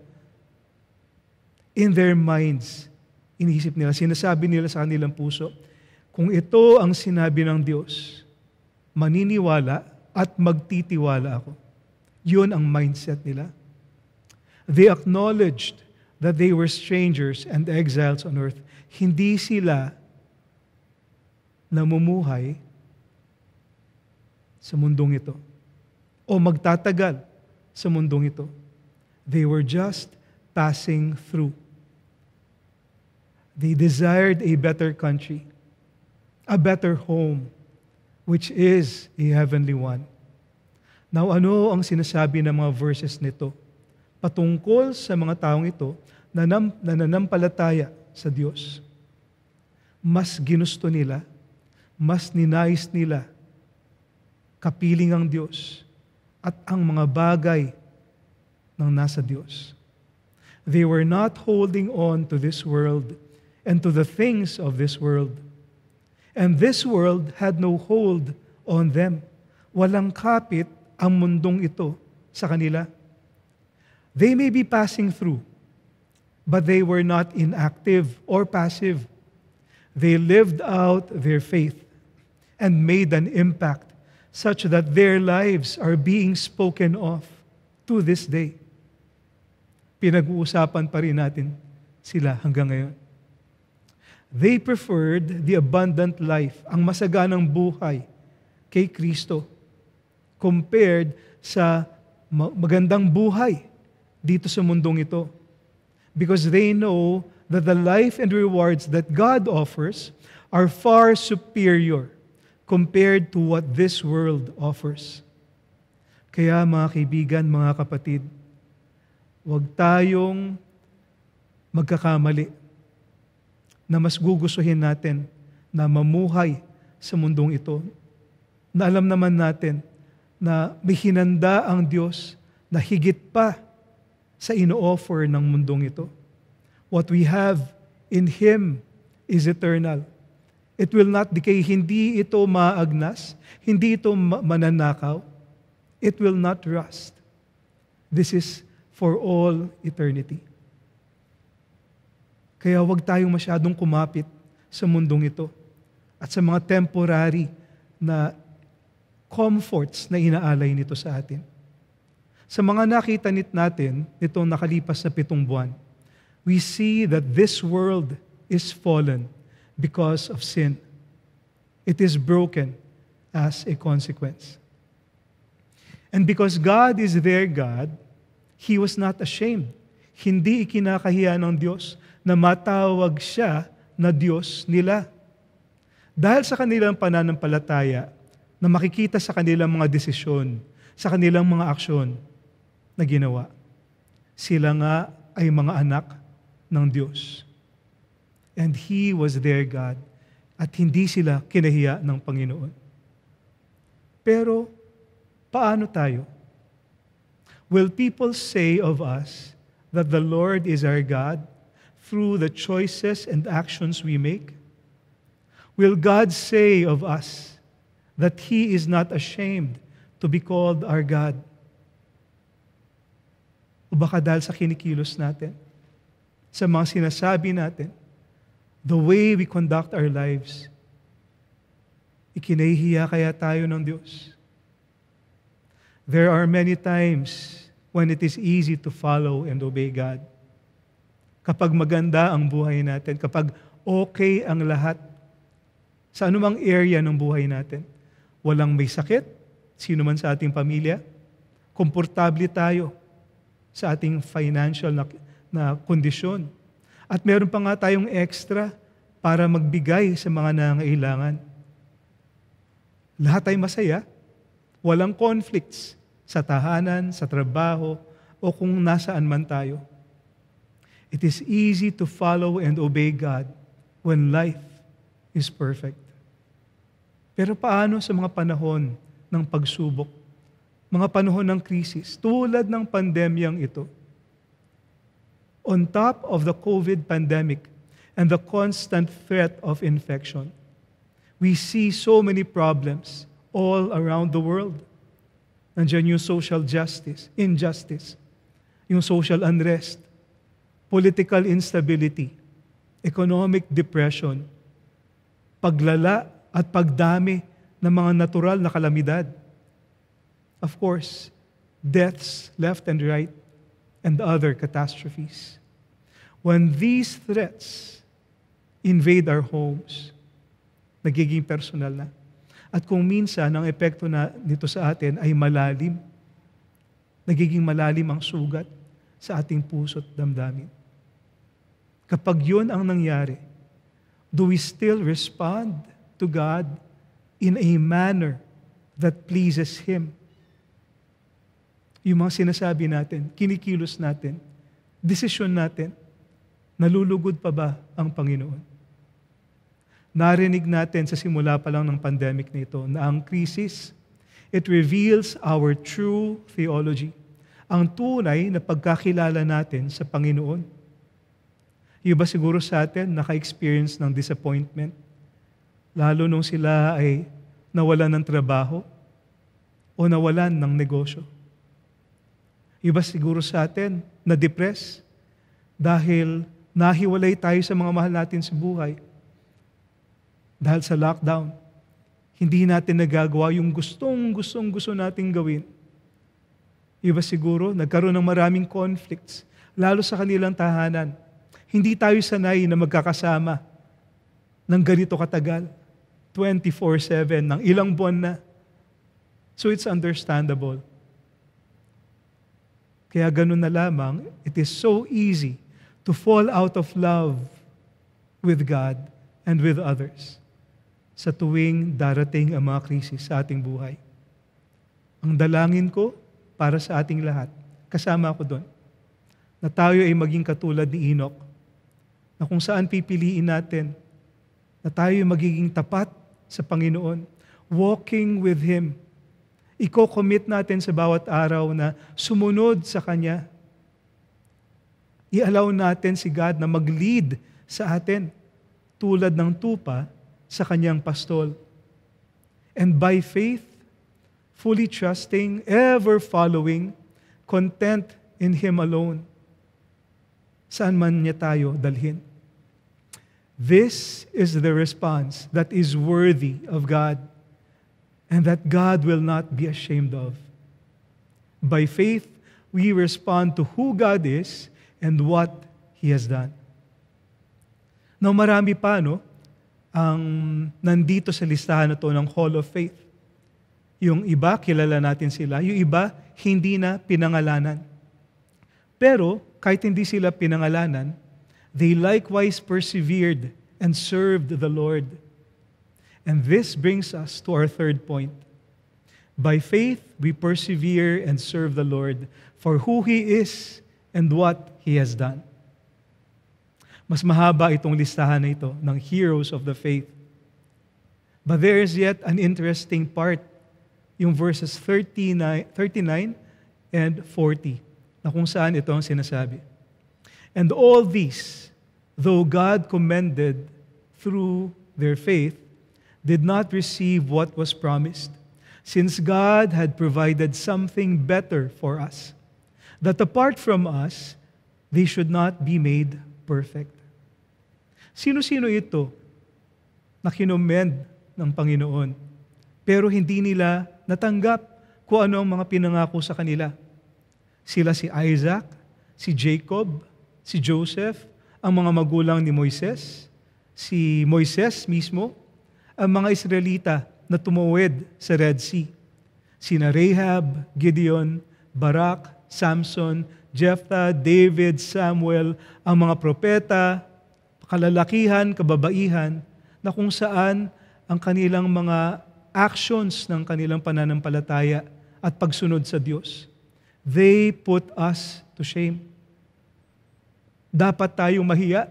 in their minds. Inisip nila, sinasabi nila sa kanilang puso, kung ito ang sinabi ng Diyos, maniniwala at magtitiwala ako. Yun ang mindset nila. They acknowledged that they were strangers and exiles on earth. Hindi sila namumuhay sa mundong ito o magtatagal sa mundong ito. They were just passing through. They desired a better country, a better home, which is a heavenly one. Now, ano ang sinasabi ng mga verses nito? Patungkol sa mga taong ito na nam- na nanampalataya sa Diyos. Mas ginusto nila, mas ninais nila kapiling ang Diyos at ang mga bagay ng nasa Diyos. They were not holding on to this world and to the things of this world. And this world had no hold on them. Walang kapit ang mundong ito sa kanila. They may be passing through, but they were not inactive or passive. They lived out their faith and made an impact such that their lives are being spoken of to this day. Pinag-uusapan pa rin natin sila hanggang ngayon. They preferred the abundant life, ang masaganang buhay kay Kristo compared sa ma- magandang buhay dito sa mundong ito. Because they know that the life and rewards that God offers are far superior compared to what this world offers. Kaya mga kaibigan, mga kapatid, huwag tayong magkakamali na mas gugustuhin natin na mamuhay sa mundong ito. Na alam naman natin na may hinanda ang Diyos na higit pa sa ino-offer ng mundong ito. What we have in Him is eternal. It will not decay. Hindi ito maagnas. Hindi ito ma- mananakaw. It will not rust. This is for all eternity. Kaya huwag tayong masyadong kumapit sa mundong ito at sa mga temporary na comforts na inaalay nito sa atin. Sa mga nakita nit natin nitong nakalipas na pitong buwan, we see that this world is fallen because of sin. It is broken as a consequence. And because God is their God, He was not ashamed. Hindi ikinakahiya ng Diyos na matawag siya na Diyos nila. Dahil sa kanilang pananampalataya, na makikita sa kanilang mga desisyon, sa kanilang mga aksyon na ginawa. Sila nga ay mga anak ng Diyos. And He was their God at hindi sila kinahiya ng Panginoon. Pero, paano tayo? Will people say of us that the Lord is our God through the choices and actions we make? Will God say of us that He is not ashamed to be called our God? O baka dahil sa kinikilos natin, sa mga sinasabi natin, the way we conduct our lives, ikinahihiya kaya tayo ng Diyos? There are many times when it is easy to follow and obey God. Kapag maganda ang buhay natin, kapag okay ang lahat, sa anumang area ng buhay natin, walang may sakit, sino man sa ating pamilya, komportable tayo sa ating financial na, na kondisyon. At meron pa nga tayong extra para magbigay sa mga nangailangan. Lahat ay masaya. Walang conflicts sa tahanan, sa trabaho, o kung nasaan man tayo. It is easy to follow and obey God when life is perfect. Pero paano sa mga panahon ng pagsubok, mga panahon ng krisis, tulad ng pandemyang ito? On top of the COVID pandemic and the constant threat of infection, we see so many problems all around the world. Nandiyan yung social justice, injustice, yung social unrest, political instability, economic depression, paglala at pagdami ng mga natural na kalamidad. Of course, deaths left and right, and other catastrophes. When these threats invade our homes, nagiging personal na. At kung minsan ang epekto na nito sa atin ay malalim, nagiging malalim ang sugat sa ating puso at damdamin. Kapag yun ang nangyari, do we still respond to God in a manner that pleases Him? Yung mga sinasabi natin, kinikilos natin, desisyon natin, nalulugod pa ba ang Panginoon? Narinig natin sa simula pa lang ng pandemic na ito na ang krisis, it reveals our true theology, ang tunay na pagkakilala natin sa Panginoon. Yung ba siguro sa atin naka-experience ng disappointment? Lalo nung sila ay nawalan ng trabaho o nawalan ng negosyo. Iba siguro sa atin na-depress dahil nahiwalay tayo sa mga mahal natin sa buhay. Dahil sa lockdown, hindi natin nagagawa yung gustong gustong gusto nating gawin. Iba siguro, nagkaroon ng maraming conflicts, lalo sa kanilang tahanan. Hindi tayo sanay na magkakasama ng ganito katagal, 24-7, ng ilang buwan na. So it's understandable. Kaya ganun na lamang, it is so easy to fall out of love with God and with others sa tuwing darating ang mga krisis sa ating buhay. Ang dalangin ko para sa ating lahat, kasama ako doon, na tayo ay maging katulad ni Enoch, na kung saan pipiliin natin na tayo ay magiging tapat sa Panginoon, walking with Him, Iko-commit natin sa bawat araw na sumunod sa Kanya. I-allow natin si God na mag-lead sa atin tulad ng tupa sa Kanyang pastol. And by faith, fully trusting, ever following, content in Him alone. Saan man niya tayo dalhin. This is the response that is worthy of God and that God will not be ashamed of. By faith, we respond to who God is and what He has done. Now, marami pa, no, ang nandito sa listahan na to ng Hall of Faith. Yung iba, kilala natin sila. Yung iba, hindi na pinangalanan. Pero, kahit hindi sila pinangalanan, they likewise persevered and served the Lord. And this brings us to our third point. By faith, we persevere and serve the Lord for who He is and what He has done. Mas mahaba itong listahan na ito ng heroes of the faith. But there is yet an interesting part, yung verses 39, 39 and 40, na kung saan ito ang sinasabi. And all these, though God commended through their faith, did not receive what was promised, since God had provided something better for us, that apart from us, they should not be made perfect. Sino-sino ito na kinomend ng Panginoon, pero hindi nila natanggap kung ano ang mga pinangako sa kanila. Sila si Isaac, si Jacob, si Joseph, ang mga magulang ni Moises, si Moises mismo, ang mga Israelita na tumuwid sa Red Sea. Sina Rahab, Gideon, Barak, Samson, Jephthah, David, Samuel, ang mga propeta, kalalakihan, kababaihan, na kung saan ang kanilang mga actions ng kanilang pananampalataya at pagsunod sa Diyos. They put us to shame. Dapat tayong mahiya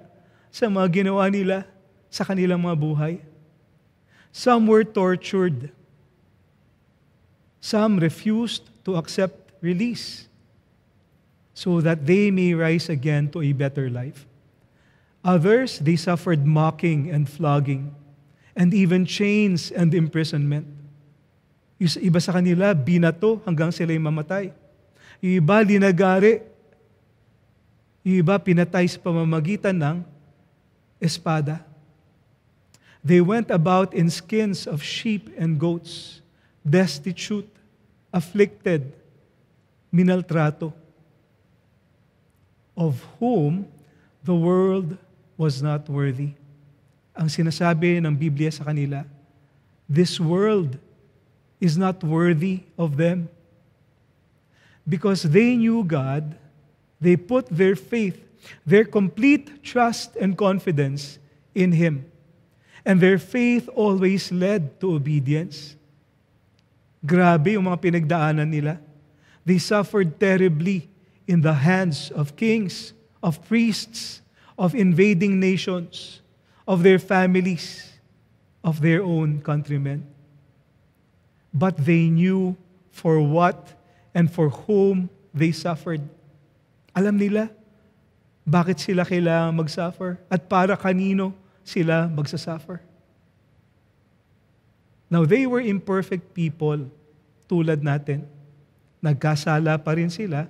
sa mga ginawa nila sa kanilang mga buhay. Some were tortured. Some refused to accept release so that they may rise again to a better life. Others, they suffered mocking and flogging, and even chains and imprisonment. Yung iba sa kanila, binato hanggang sila'y mamatay. Yung iba, linagari. Yung iba, pinatay sa pamamagitan ng espada. They went about in skins of sheep and goats, destitute, afflicted, minaltrato, of whom the world was not worthy. Ang sinasabi ng Biblia sa kanila, this world is not worthy of them. Because they knew God, they put their faith, their complete trust and confidence in Him. And their faith always led to obedience. Grabe yung mga pinagdaanan nila. They suffered terribly in the hands of kings, of priests, of invading nations, of their families, of their own countrymen. But they knew for what and for whom they suffered. Alam nila bakit sila kailangan mag-suffer at para kanino sila magsasuffer. Now, they were imperfect people tulad natin. Nagkasala pa rin sila.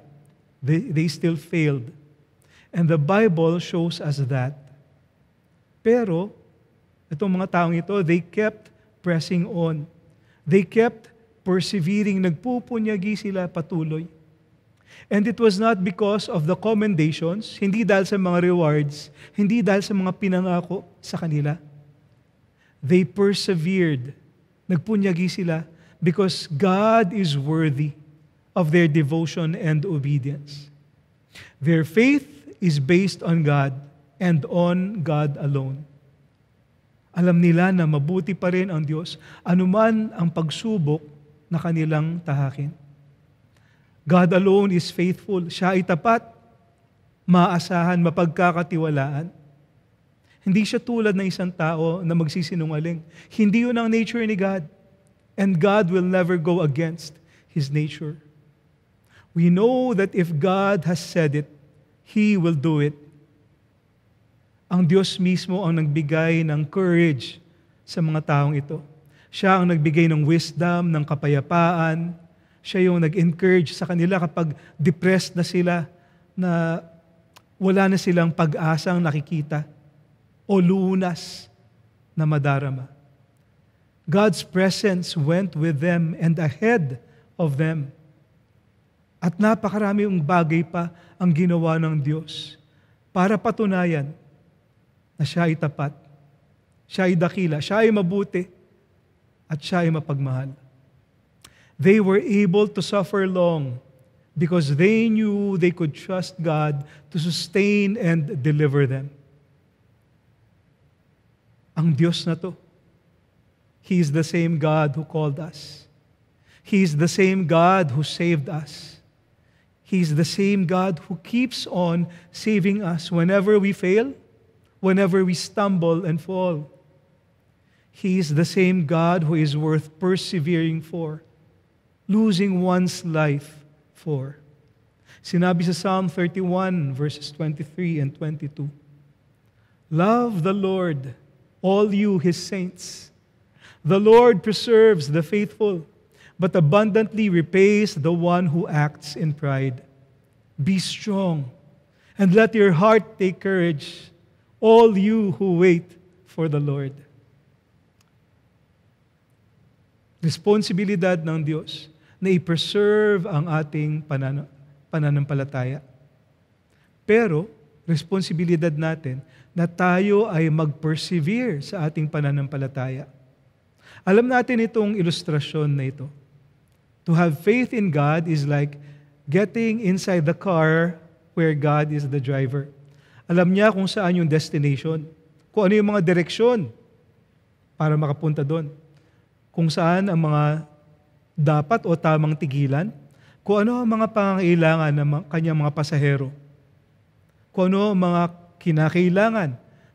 They, they still failed. And the Bible shows us that. Pero, itong mga taong ito, they kept pressing on. They kept persevering. Nagpupunyagi sila patuloy. And it was not because of the commendations, hindi dahil sa mga rewards, hindi dahil sa mga pinangako sa kanila. They persevered. Nagpunyagi sila because God is worthy of their devotion and obedience. Their faith is based on God and on God alone. Alam nila na mabuti pa rin ang Diyos anuman ang pagsubok na kanilang tahakin. God alone is faithful. Siya ay tapat, maasahan, mapagkakatiwalaan. Hindi siya tulad ng isang tao na magsisinungaling. Hindi yun ang nature ni God. And God will never go against His nature. We know that if God has said it, He will do it. Ang Diyos mismo ang nagbigay ng courage sa mga taong ito. Siya ang nagbigay ng wisdom, ng kapayapaan. Siya yung nag-encourage sa kanila kapag depressed na sila, na wala na silang pag-asang nakikita o lunas na madarama. God's presence went with them and ahead of them. At napakarami yung bagay pa ang ginawa ng Diyos para patunayan na siya ay tapat, siya ay dakila, siya ay mabuti, at siya ay mapagmahal. They were able to suffer long because they knew they could trust God to sustain and deliver them. Ang Diyos na to, He is the same God who called us. He is the same God who saved us. He is the same God who keeps on saving us whenever we fail, whenever we stumble and fall. He is the same God who is worth persevering for, losing one's life for. Sinabi sa Psalm 31, verses 23 and 22. Love the Lord, all you his saints. The Lord preserves the faithful, but abundantly repays the one who acts in pride. Be strong, and let your heart take courage, all you who wait for the Lord. Responsibilidad ng Diyos na i-preserve ang ating panan- pananampalataya. Pero, responsibilidad natin na tayo ay mag-persevere sa ating pananampalataya. Alam natin itong ilustrasyon na ito. To have faith in God is like getting inside the car where God is the driver. Alam niya kung saan yung destination, kung ano yung mga direksyon para makapunta doon, kung saan ang mga dapat o tamang tigilan, kung ano ang mga pangangailangan ng kanyang mga pasahero, kung ano ang mga kinakailangan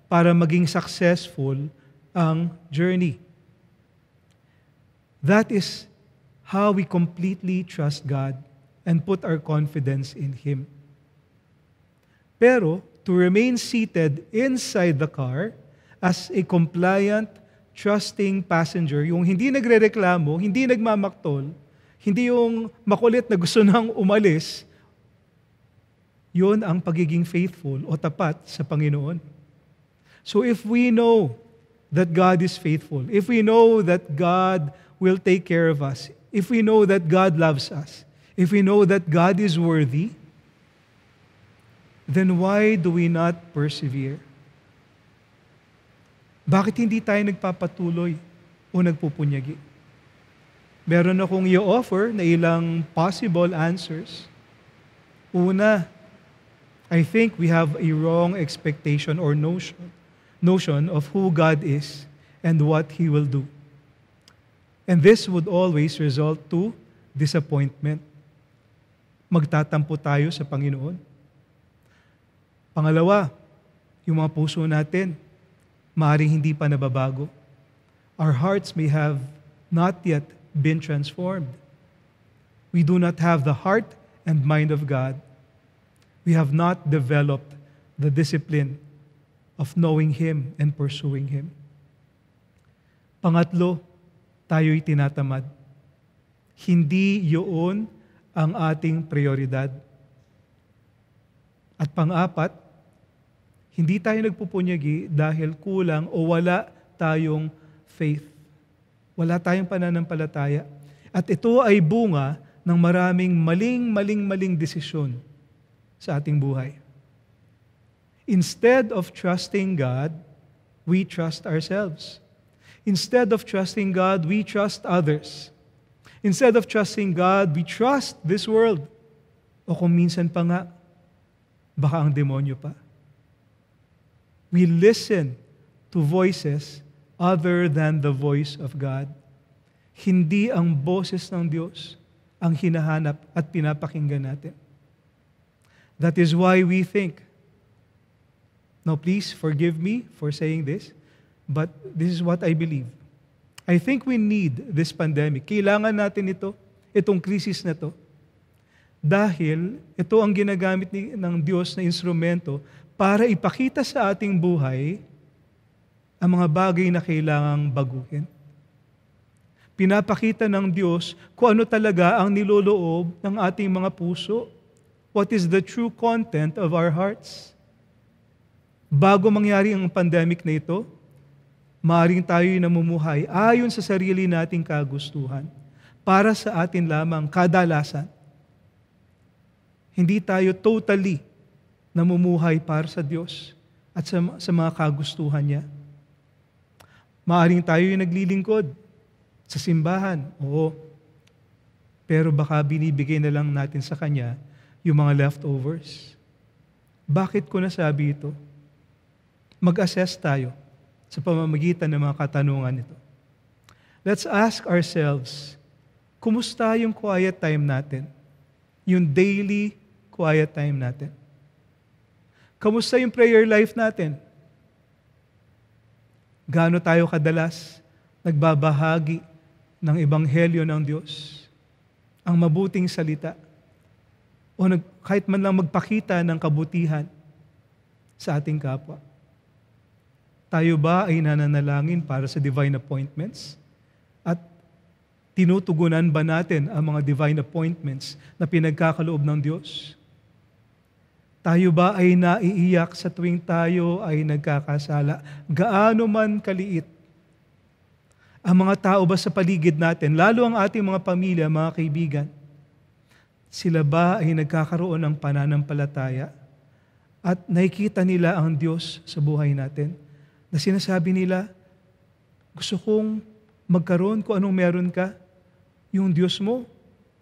para maging successful ang journey. That is how we completely trust God and put our confidence in Him. Pero to remain seated inside the car as a compliant, trusting passenger, yung hindi nagrereklamo, hindi nagmamaktol, hindi yung makulit na gusto nang umalis, yun ang pagiging faithful o tapat sa Panginoon. So if we know that God is faithful, if we know that God will take care of us, if we know that God loves us, if we know that God is worthy, then why do we not persevere? Bakit hindi tayo nagpapatuloy o nagpupunyagi? Meron akong i-offer na ilang possible answers. Una, I think we have a wrong expectation or notion, notion of who God is and what He will do. And this would always result to disappointment. Magtatampo tayo sa Panginoon. Pangalawa, yung mga puso natin, maaaring hindi pa nababago. Our hearts may have not yet been transformed. We do not have the heart and mind of God. We have not developed the discipline of knowing Him and pursuing Him. Pangatlo, tayo'y tinatamad. Hindi yun ang ating prioridad. At pang-apat, hindi tayo nagpupunyagi dahil kulang o wala tayong faith. Wala tayong pananampalataya. At ito ay bunga ng maraming maling, maling, maling desisyon sa ating buhay. Instead of trusting God, we trust ourselves. Instead of trusting God, we trust others. Instead of trusting God, we trust this world. O kung minsan pa nga, baka ang demonyo pa. We listen to voices other than the voice of God. Hindi ang boses ng Diyos ang hinahanap at pinapakinggan natin. That is why we think, now please forgive me for saying this, but this is what I believe. I think we need this pandemic. Kailangan natin ito, itong krisis na to. Dahil ito ang ginagamit ni, ng Diyos na instrumento para ipakita sa ating buhay ang mga bagay na kailangang baguhin. Pinapakita ng Diyos kung ano talaga ang niloloob ng ating mga puso. What is the true content of our hearts? Bago mangyari ang pandemic na ito, maaring tayo'y namumuhay ayon sa sarili nating kagustuhan para sa atin lamang kadalasan. Hindi tayo totally namumuhay para sa Diyos at sa, sa mga kagustuhan niya. Maaring tayo yung naglilingkod sa simbahan, oo. Pero baka binibigay na lang natin sa Kanya yung mga leftovers. Bakit ko nasabi ito? Mag-assess tayo sa pamamagitan ng mga katanungan nito. Let's ask ourselves, kumusta yung quiet time natin? Yung daily quiet time natin? Kamusta yung prayer life natin? Gaano tayo kadalas nagbabahagi ng ebanghelyo ng Diyos? Ang mabuting salita. O nag, kahit man lang magpakita ng kabutihan sa ating kapwa. Tayo ba ay nananalangin para sa divine appointments? At tinutugunan ba natin ang mga divine appointments na pinagkakaloob ng Diyos? Tayo ba ay naiiyak sa tuwing tayo ay nagkakasala? Gaano man kaliit ang mga tao ba sa paligid natin, lalo ang ating mga pamilya, mga kaibigan, sila ba ay nagkakaroon ng pananampalataya at nakikita nila ang Diyos sa buhay natin? Na sinasabi nila, gusto kong magkaroon kung anong meron ka, yung Diyos mo.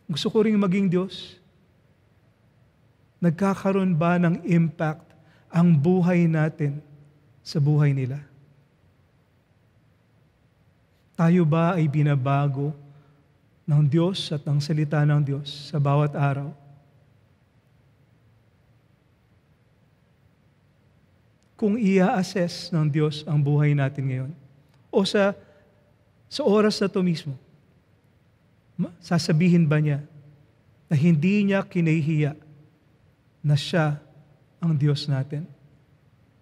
Gusto ko rin maging Diyos. Nagkakaroon ba ng impact ang buhay natin sa buhay nila? Tayo ba ay binabago ng Diyos at ng salita ng Diyos sa bawat araw? Kung ia-assess ng Diyos ang buhay natin ngayon, o sa, sa oras na to mismo, Sasabihin ba niya na hindi niya kinahihiya na siya ang Diyos natin?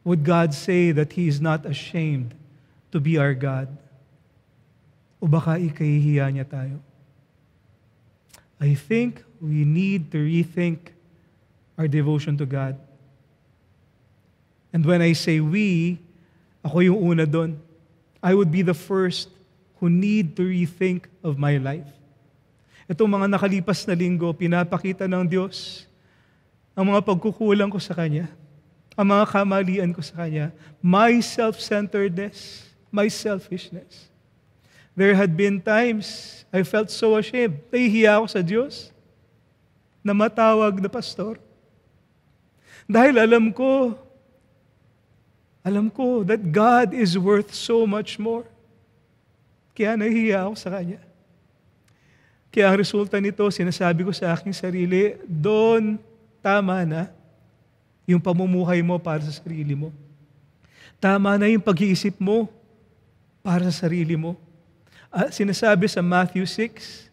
Would God say that He is not ashamed to be our God? O baka ikahihiya niya tayo? I think we need to rethink our devotion to God. And when I say we, ako yung una doon. I would be the first who need to rethink of my life. Itong mga nakalipas na linggo, pinapakita ng Diyos ang mga pagkukulang ko sa Kanya, ang mga kamalian ko sa Kanya, my self-centeredness, my selfishness. There had been times I felt so ashamed. Nahihiya ako sa Diyos na matawag na pastor. Dahil alam ko, alam ko that God is worth so much more. Kaya nahihiya ako sa Kanya. Kaya ang resulta nito, sinasabi ko sa aking sarili, doon tama na yung pamumuhay mo para sa sarili mo. Tama na yung pag-iisip mo para sa sarili mo. Ah, sinasabi sa Matthew 6,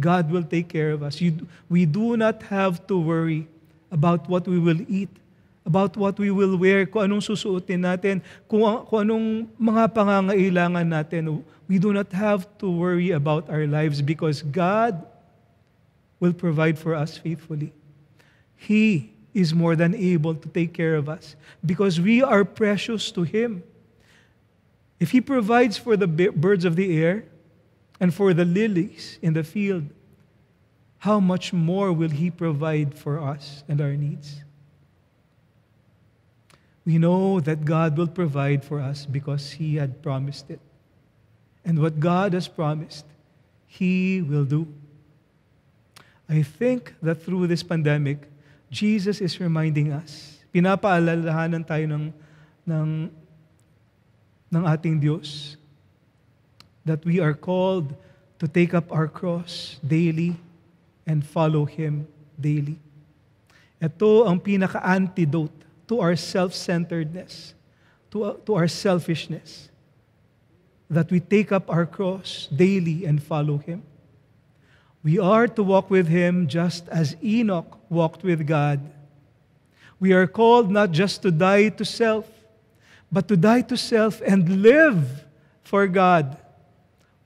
God will take care of us. You, we do not have to worry about what we will eat, about what we will wear, kung anong susuotin natin, kung, kung anong mga pangangailangan natin. We do not have to worry about our lives because God will provide for us faithfully. He is more than able to take care of us because we are precious to Him. If He provides for the birds of the air and for the lilies in the field, how much more will He provide for us and our needs? We know that God will provide for us because He had promised it. And what God has promised, He will do. I think that through this pandemic, Jesus is reminding us, pinapaalalahanan tayo ng, ng, ng ating Diyos, that we are called to take up our cross daily and follow Him daily. Ito ang pinaka-antidote to our self-centeredness, to, to our selfishness, that we take up our cross daily and follow Him. We are to walk with Him just as Enoch walked with God. We are called not just to die to self, but to die to self and live for God,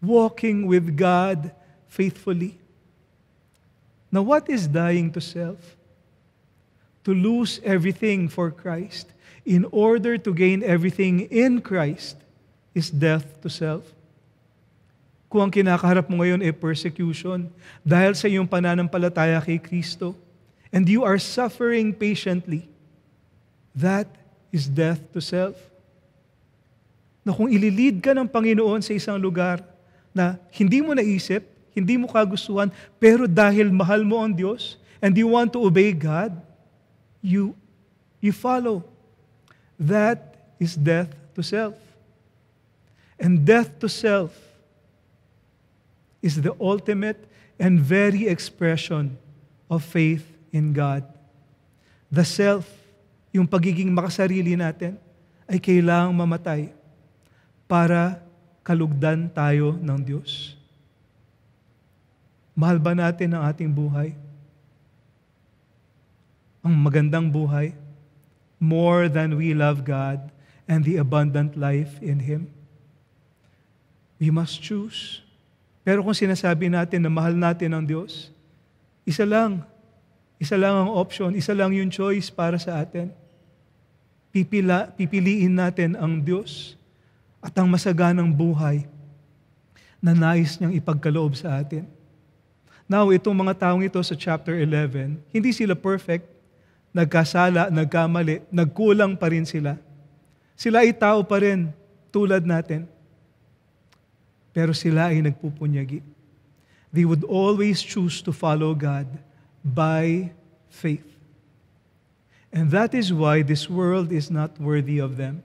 walking with God faithfully. Now, what is dying to self? To lose everything for Christ in order to gain everything in Christ is death to self. Kung ang kinakaharap mo ngayon ay persecution dahil sa iyong pananampalataya kay Kristo, and you are suffering patiently, that is death to self. Na kung ililid ka ng Panginoon sa isang lugar na hindi mo naisip, hindi mo kagustuhan, pero dahil mahal mo ang Diyos and you want to obey God, you, you follow. That is death to self. And death to self is the ultimate and very expression of faith in God. The self, yung pagiging makasarili natin, ay kailangang mamatay para kalugdan tayo ng Diyos. Mahal ba natin ang ating buhay? Ang magandang buhay? More than we love God and the abundant life in Him? We must choose. Pero kung sinasabi natin na mahal natin ang Diyos, isa lang, isa lang ang option, isa lang yung choice para sa atin. Pipila, pipiliin natin ang Diyos at ang masaganang buhay na nais niyang ipagkaloob sa atin. Now, itong mga taong ito sa chapter 11, hindi sila perfect, nagkasala, nagkamali, nagkulang pa rin sila. Sila ay tao pa rin, tulad natin. Pero sila ay nagpupunyagi. They would always choose to follow God by faith. And that is why this world is not worthy of them.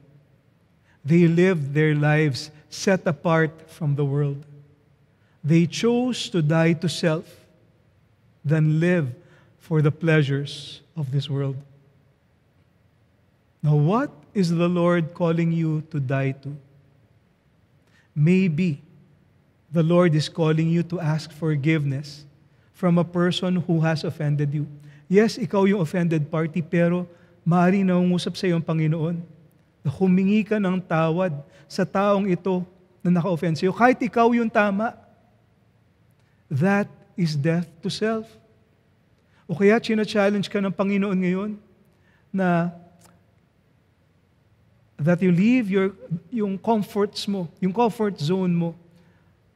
They lived their lives set apart from the world. They chose to die to self than live for the pleasures of this world. Now, what is the Lord calling you to die to? Maybe the Lord is calling you to ask forgiveness from a person who has offended you. Yes, ikaw yung offended party, pero maaari nangungusap sa iyo ang Panginoon na humingi ka ng tawad sa taong ito na naka-offend sa iyo. Kahit ikaw yung tama, that is death to self. O kaya china-challenge ka ng Panginoon ngayon na that you leave your, yung comforts mo, yung comfort zone mo.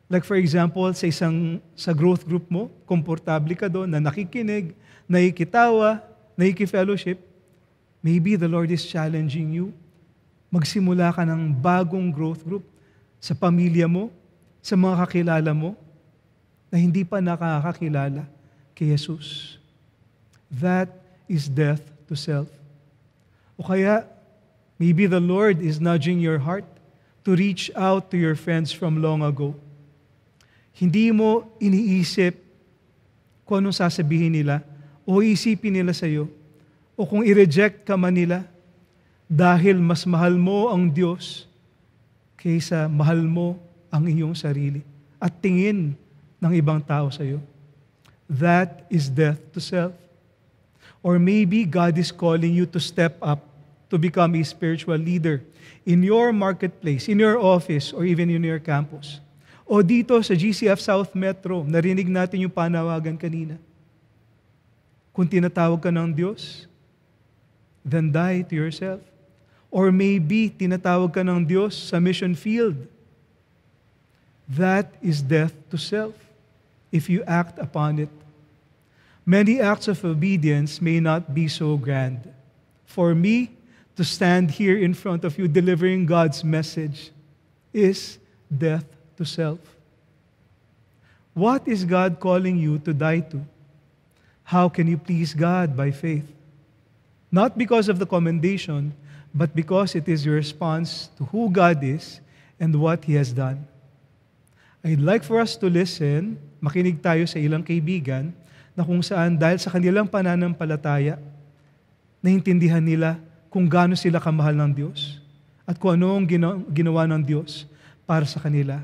Like for example, sa isang sa growth group mo, komportable ka doon, na nakikinig, nakikitawa, nakikifellowship, maybe the Lord is challenging you. Magsimula ka ng bagong growth group sa pamilya mo, sa mga kakilala mo, na hindi pa nakakakilala kay Jesus. That is death to self. O kaya, maybe the Lord is nudging your heart to reach out to your friends from long ago. Hindi mo iniisip kung anong sasabihin nila o isipin nila sa iyo o kung i-reject ka man nila dahil mas mahal mo ang Diyos kaysa mahal mo ang iyong sarili at tingin ng ibang tao sa iyo. That is death to self. Or maybe God is calling you to step up to become a spiritual leader in your marketplace, in your office, or even in your campus. O dito sa GCF South Metro, narinig natin yung panawagan kanina. Kung tinatawag ka ng Diyos, then die to yourself. Or maybe tinatawag ka ng Diyos sa mission field. That is death to self if you act upon it. Many acts of obedience may not be so grand. For me, to stand here in front of you delivering God's message is death to self. What is God calling you to die to? How can you please God by faith? Not because of the commendation, but because it is your response to who God is and what He has done. I'd like for us to listen, makinig tayo sa ilang kaibigan, na kung saan dahil sa kanilang pananampalataya, naintindihan nila kung gaano sila kamahal ng Diyos at kung ano ang ginawa ng Diyos para sa kanila.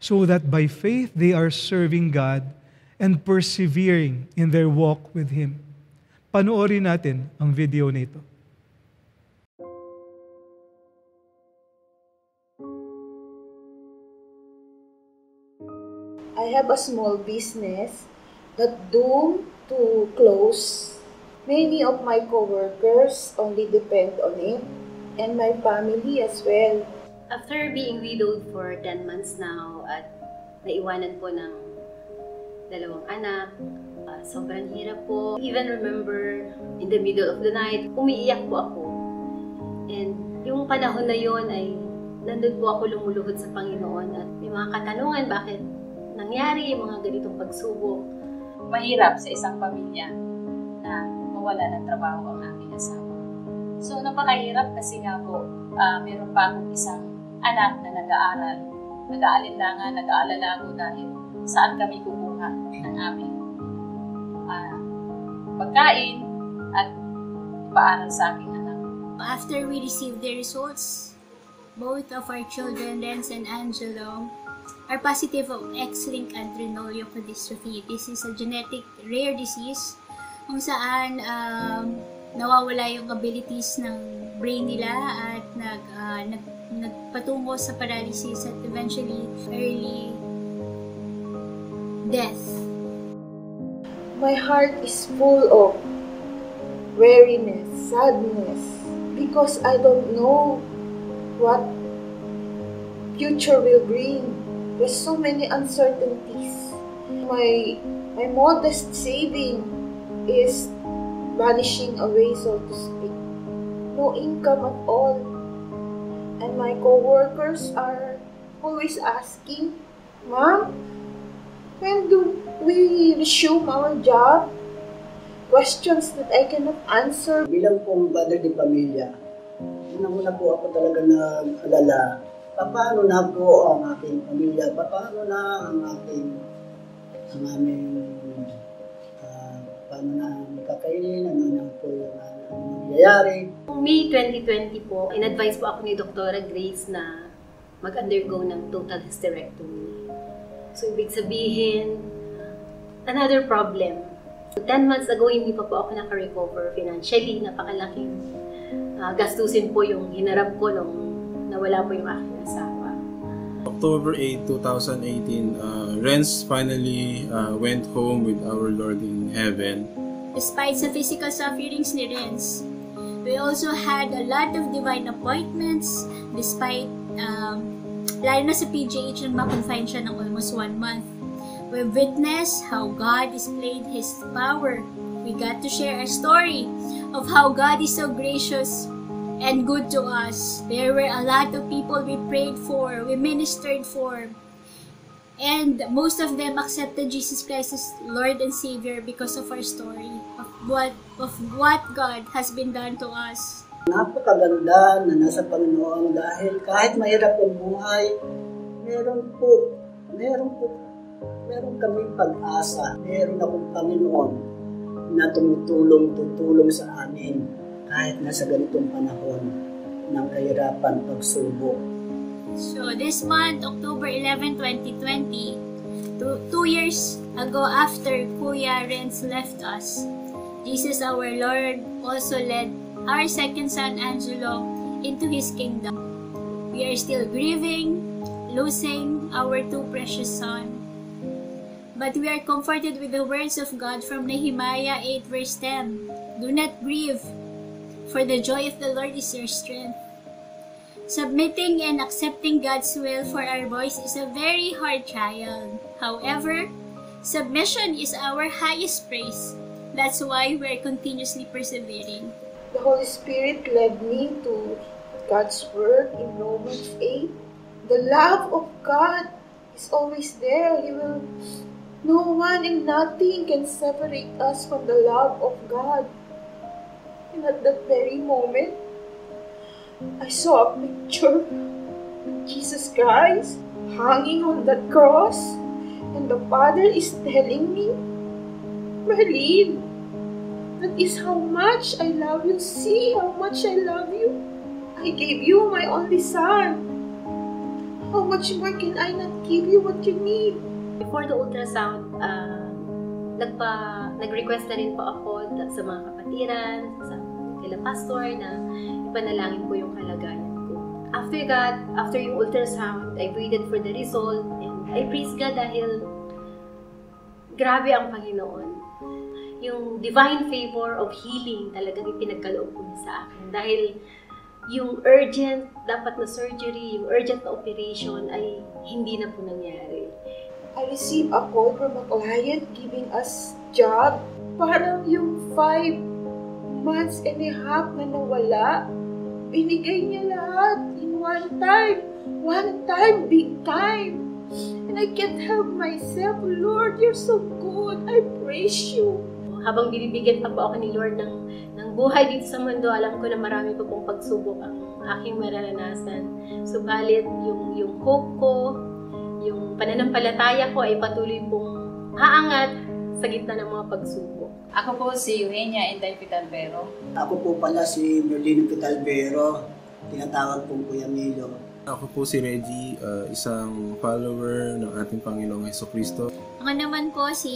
So that by faith they are serving God and persevering in their walk with Him. Panoorin natin ang video nito. I have a small business that doomed to close. Many of my coworkers only depend on it and my family as well. After being widowed for 10 months now at naiwanan po ng dalawang anak, uh, sobrang hirap po. Even remember, in the middle of the night, umiiyak po ako. And yung panahon na yon ay nandun po ako lumuluhod sa Panginoon at may mga katanungan bakit nangyari yung mga ganitong pagsubok. Mahirap sa isang pamilya na mawala ng trabaho ang aming asawa. So, napakahirap kasi nga po, uh, meron pa akong isang anak na nag-aaral. Nag-aalinlangan, nag-aalalago dahil saan kami kukuha ng aming uh, pagkain at ipaaral sa aking anak. After we received the results, both of our children, Renz and Angelo, are positive of X-linked adrenoleukodystrophy. This is a genetic rare disease kung saan um, nawawala yung abilities ng brain nila at nag, uh, nag, nagpatungo sa paralysis at eventually early death. My heart is full of weariness, sadness, because I don't know what future will bring. There's so many uncertainties. My my modest saving is vanishing away, so to speak. No income at all. And my co-workers are always asking, Mom, when do we resume our job? Questions that I cannot answer. Bilang pong father de pamilya, unang-una po ako talaga nag-alala, paano na po ang aking pamilya, paano na ang aking, ang aming, uh, paano na ang kakainin, ano na po yung uh, nangyayari. May 2020 po, in-advise po ako ni Dr. Grace na mag-undergo ng total hysterectomy. So, ibig sabihin, another problem. 10 months ago, hindi pa po ako naka-recover financially. Napakalaking ah, gastusin po yung hinarap ko nung nawala po yung aking asawa. October 8, 2018, uh, Renz finally uh, went home with our Lord in heaven. Despite sa physical sufferings ni Renz, we also had a lot of divine appointments despite um, lalo na sa PGH nang ma-confine siya ng almost one month. We witnessed how God displayed His power. We got to share a story of how God is so gracious and good to us. There were a lot of people we prayed for, we ministered for, and most of them accepted Jesus Christ as Lord and Savior because of our story of what of what God has been done to us. Napakaganda na nasa Panginoon dahil kahit mahirap ang buhay, meron po, meron po, meron kaming pag-asa. Meron akong Panginoon na tumutulong, tutulong sa amin kahit nasa ganitong panahon ng kahirapan, pagsubok. So this month, October 11, 2020, two, two years ago after Kuya Renz left us, Jesus our Lord also led our second son Angelo into His kingdom. We are still grieving, losing our two precious son. But we are comforted with the words of God from Nehemiah 8 verse 10. Do not grieve, for the joy of the Lord is your strength. Submitting and accepting God's will for our boys is a very hard trial. However, submission is our highest praise. That's why we're continuously persevering. The Holy Spirit led me to God's Word in Romans 8. The love of God is always there. He will, no one and nothing can separate us from the love of God. And at that very moment, I saw a picture of Jesus Christ hanging on that cross, and the Father is telling me, Marlene, that is how much I love you. See how much I love you. I gave you my only son. How much more can I not give you what you need? Before the ultrasound, ah, nagpa, nag-request na rin po ako sa mga kapatiran, sa kila pastor na ipanalangin po yung kalagayan ko. After that, after yung ultrasound, I waited for the result and I praise God dahil grabe ang Panginoon. Yung divine favor of healing talagang ipinagkaloob niya sa akin. Dahil yung urgent dapat na surgery, yung urgent na operation ay hindi na po nangyari. I received a call from a client giving us job. Parang yung five months and a half na nawala, binigay niya lahat in one time. One time, big time. And I can't help myself. Lord, you're so good. I praise you. habang binibigyan pa po ako ni Lord ng, ng buhay dito sa mundo, alam ko na marami pa pong pagsubok ang aking mararanasan. Subalit, yung, yung hope ko, yung pananampalataya ko ay patuloy pong aangat sa gitna ng mga pagsubok. Ako po si Eugenia Inday Pitalbero. Ako po pala si Merlino Pitalbero, tinatawag pong Kuya Milo. Ako po si Reggie, uh, isang follower ng ating Panginoong Heso Kristo. Ako naman po si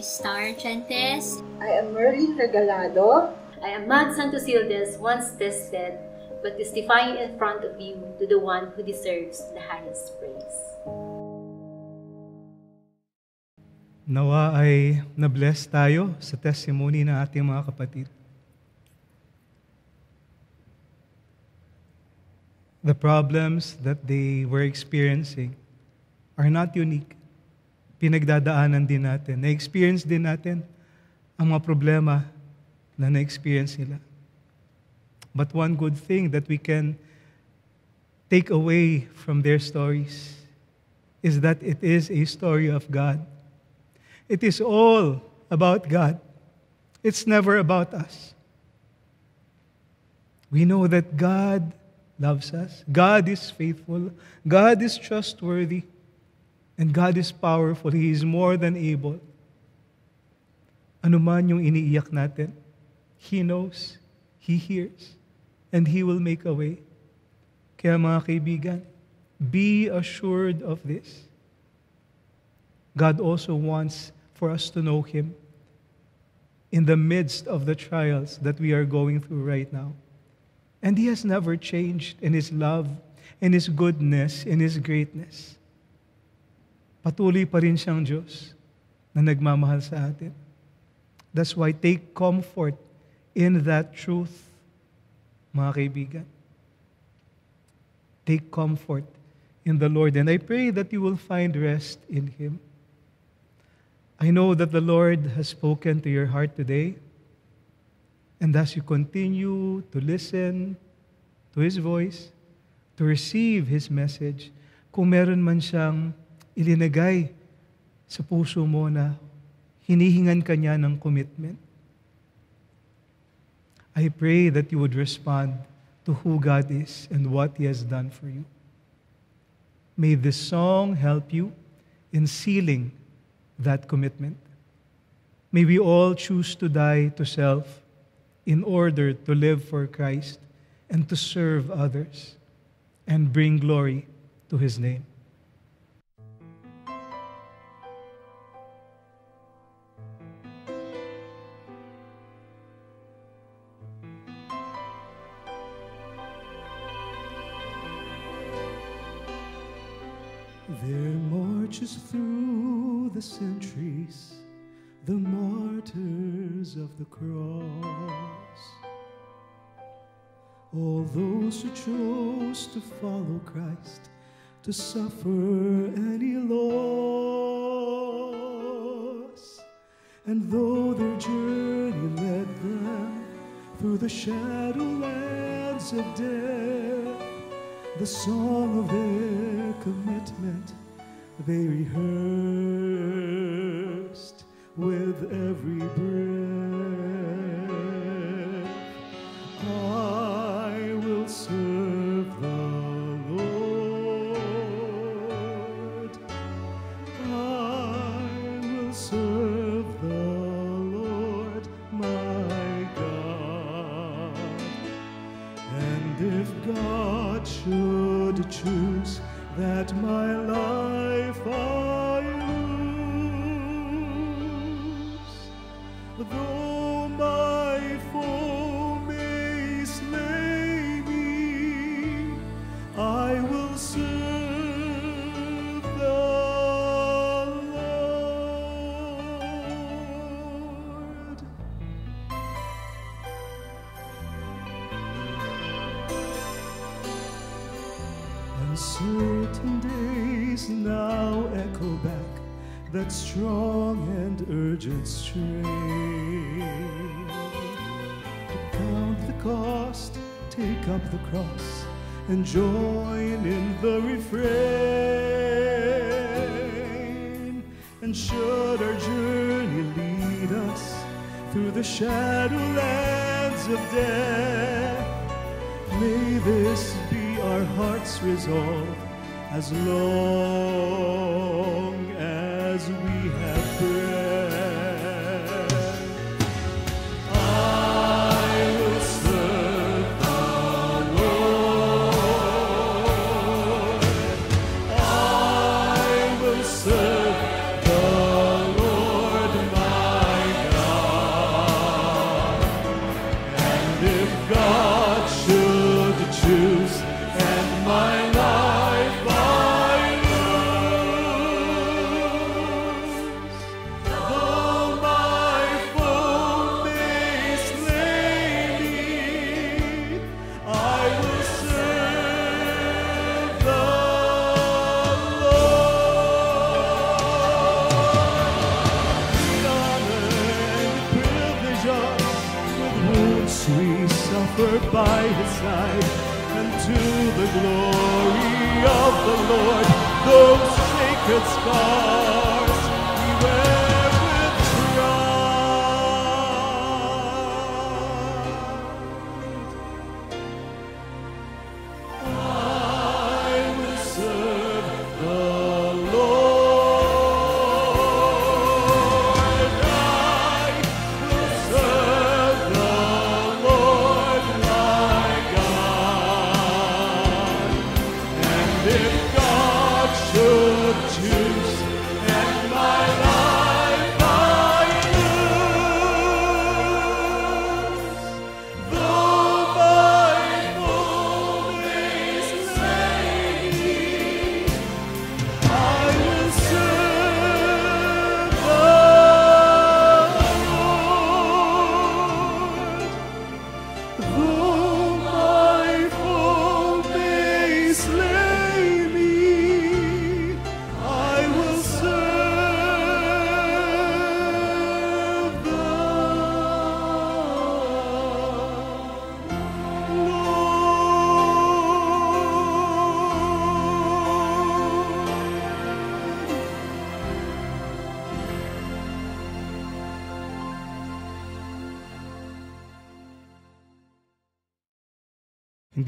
Star Chentes. I am Merlin Regalado. I am Mag Santos Sildes, once tested, but testifying in front of you to the one who deserves the highest praise. Nawa ay na-bless tayo sa testimony ng ating mga kapatid. The problems that they were experiencing are not unique. Pinagdadaanan din natin. Na-experience din natin ang mga problema na na-experience nila. But one good thing that we can take away from their stories is that it is a story of God. It is all about God. It's never about us. We know that God loves us, God is faithful, God is trustworthy, and God is powerful. He is more than able. Ano man yung iniiyak natin, He knows, He hears, and He will make a way. Kaya mga kaibigan, be assured of this God also wants for us to know Him in the midst of the trials that we are going through right now. And He has never changed in His love, in His goodness, in His greatness. Patuloy pa rin siyang Diyos na nagmamahal sa atin. That's why take comfort in that truth, mga kaibigan. Take comfort in the Lord. And I pray that you will find rest in Him. I know that the Lord has spoken to your heart today. And as you continue to listen to His voice, to receive His message, kung meron man siyang ilinagay sa puso mo na hinihingan ka niya ng commitment, I pray that you would respond to who God is and what He has done for you. May this song help you in sealing that commitment. May we all choose to die to self in order to live for Christ and to serve others and bring glory to His name. There marches through the centuries the martyrs of the cross. All those who chose to follow Christ, to suffer any loss. And though their journey led them through the shadow lands of death, the song of their commitment they rehearsed with every breath. That strong and urgent strain. To count the cost, take up the cross, and join in the refrain. And should our journey lead us through the shadow lands of death, May this be our heart's resolve as long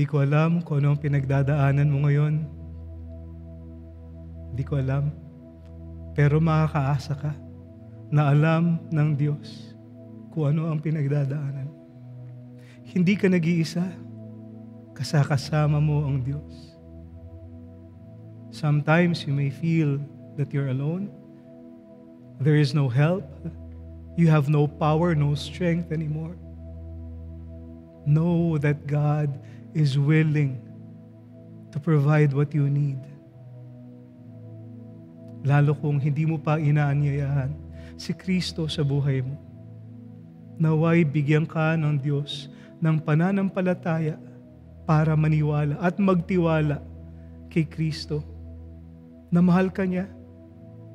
Hindi ko alam kung ano ang pinagdadaanan mo ngayon. Hindi ko alam. Pero makakaasa ka na alam ng Diyos kung ano ang pinagdadaanan. Hindi ka nag-iisa. Kasakasama mo ang Diyos. Sometimes you may feel that you're alone. There is no help. You have no power, no strength anymore. Know that God is willing to provide what you need. Lalo kung hindi mo pa inaanyayahan si Kristo sa buhay mo. Naway bigyan ka ng Diyos ng pananampalataya para maniwala at magtiwala kay Kristo na mahal ka niya,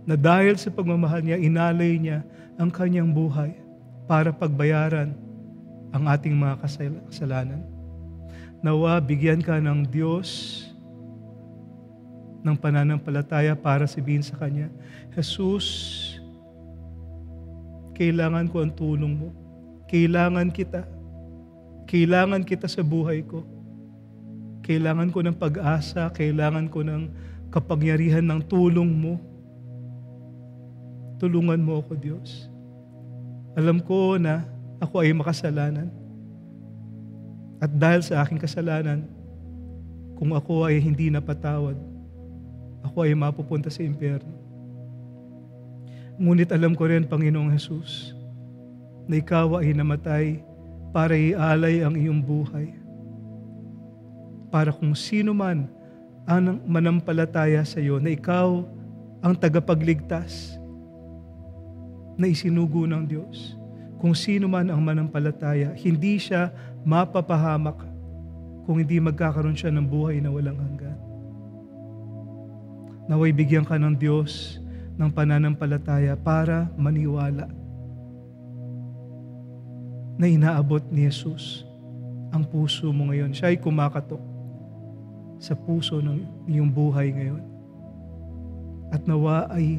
na dahil sa pagmamahal niya, inalay niya ang kanyang buhay para pagbayaran ang ating mga kasal- kasalanan. Nawa, bigyan ka ng Diyos ng pananampalataya para sabihin sa Kanya, Jesus, kailangan ko ang tulong mo. Kailangan kita. Kailangan kita sa buhay ko. Kailangan ko ng pag-asa. Kailangan ko ng kapangyarihan ng tulong mo. Tulungan mo ako, Diyos. Alam ko na ako ay makasalanan. At dahil sa aking kasalanan, kung ako ay hindi napatawad, ako ay mapupunta sa impyerno. Ngunit alam ko rin, Panginoong Jesus, na ikaw ay namatay para ialay ang iyong buhay. Para kung sino man ang manampalataya sa iyo, na ikaw ang tagapagligtas na isinugo ng Diyos. Kung sino man ang manampalataya, hindi siya mapapahamak kung hindi magkakaroon siya ng buhay na walang hanggan. Naway bigyan ka ng Diyos ng pananampalataya para maniwala na inaabot ni Jesus ang puso mo ngayon. Siya ay kumakatok sa puso ng iyong buhay ngayon. At nawa ay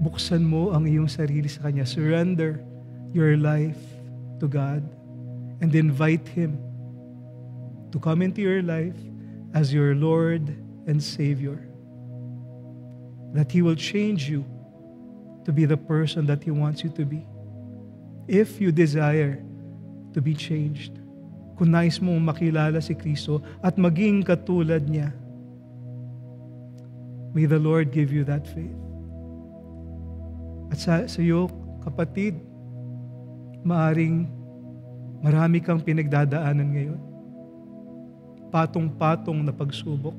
buksan mo ang iyong sarili sa Kanya. Surrender your life to God and invite Him to come into your life as your Lord and Savior. That He will change you to be the person that He wants you to be. If you desire to be changed, kung nais mong makilala si Kristo at maging katulad niya, may the Lord give you that faith. At sa, sa iyo, kapatid, maaring marami kang pinagdadaanan ngayon. Patong-patong na pagsubok.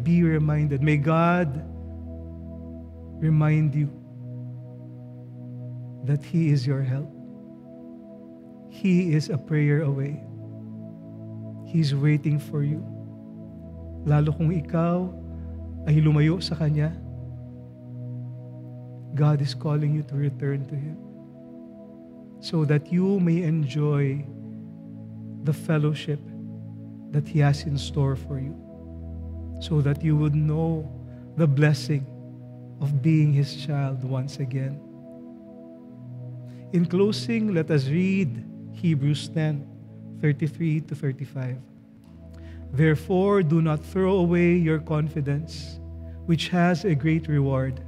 Be reminded. May God remind you that He is your help. He is a prayer away. He's waiting for you. Lalo kung ikaw ay lumayo sa Kanya, God is calling you to return to Him so that you may enjoy the fellowship that He has in store for you, so that you would know the blessing of being His child once again. In closing, let us read Hebrews 10 33 to 35. Therefore, do not throw away your confidence, which has a great reward,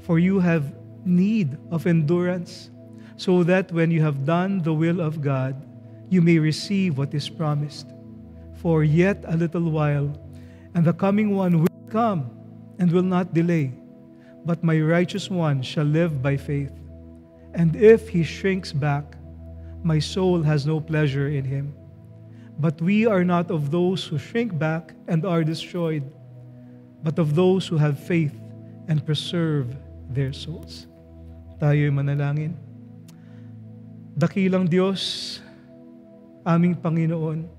for you have need of endurance, so that when you have done the will of God, you may receive what is promised. For yet a little while, and the coming one will come and will not delay. But my righteous one shall live by faith. And if he shrinks back, my soul has no pleasure in him. But we are not of those who shrink back and are destroyed, but of those who have faith and preserve their souls. Tayo'y manalangin. Dakilang Diyos, aming Panginoon,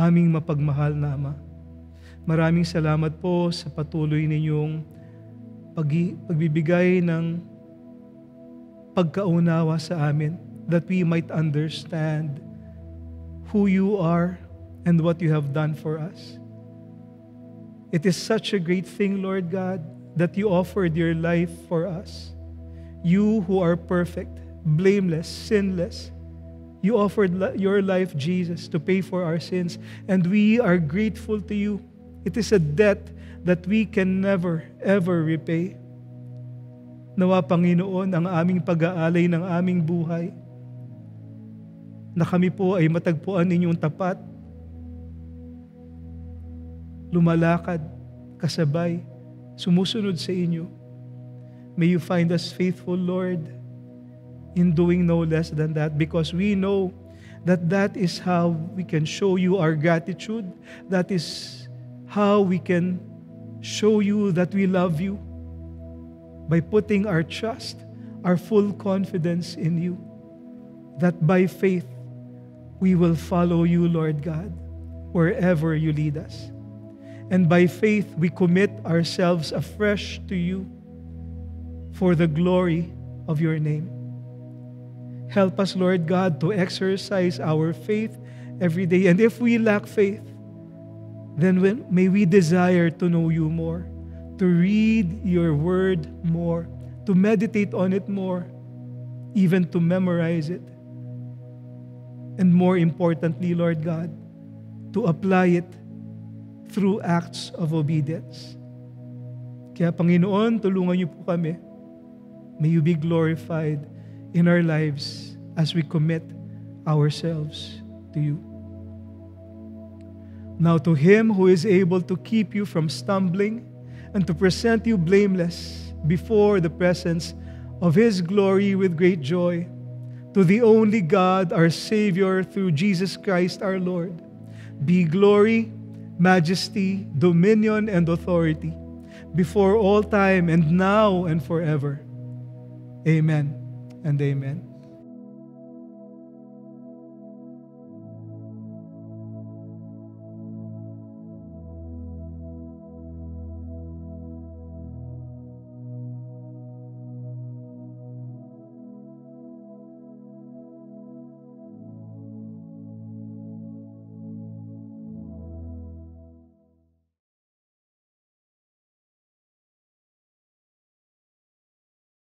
aming mapagmahal na Ama. Maraming salamat po sa patuloy ninyong pag- pagbibigay ng pagkaunawa sa amin that we might understand who you are and what you have done for us. It is such a great thing, Lord God, that you offered your life for us. You who are perfect, blameless, sinless, You offered your life, Jesus, to pay for our sins, and we are grateful to you. It is a debt that we can never, ever repay. Nawa, Panginoon, ang aming pag-aalay ng aming buhay, na kami po ay matagpuan ninyong tapat, lumalakad, kasabay, sumusunod sa inyo. May you find us faithful, Lord, in doing no less than that because we know that that is how we can show you our gratitude. That is how we can show you that we love you by putting our trust, our full confidence in you. That by faith, we will follow you, Lord God, wherever you lead us. And by faith, we commit ourselves afresh to you for the glory of your name. Help us, Lord God, to exercise our faith every day. And if we lack faith, then may we desire to know you more, to read your word more, to meditate on it more, even to memorize it. And more importantly, Lord God, to apply it through acts of obedience. Kaya Panginoon, tulungan niyo po kami. May you be glorified in our lives as we commit ourselves to you. Now, to Him who is able to keep you from stumbling and to present you blameless before the presence of His glory with great joy, to the only God, our Savior, through Jesus Christ our Lord, be glory, majesty, dominion, and authority before all time and now and forever. Amen and amen.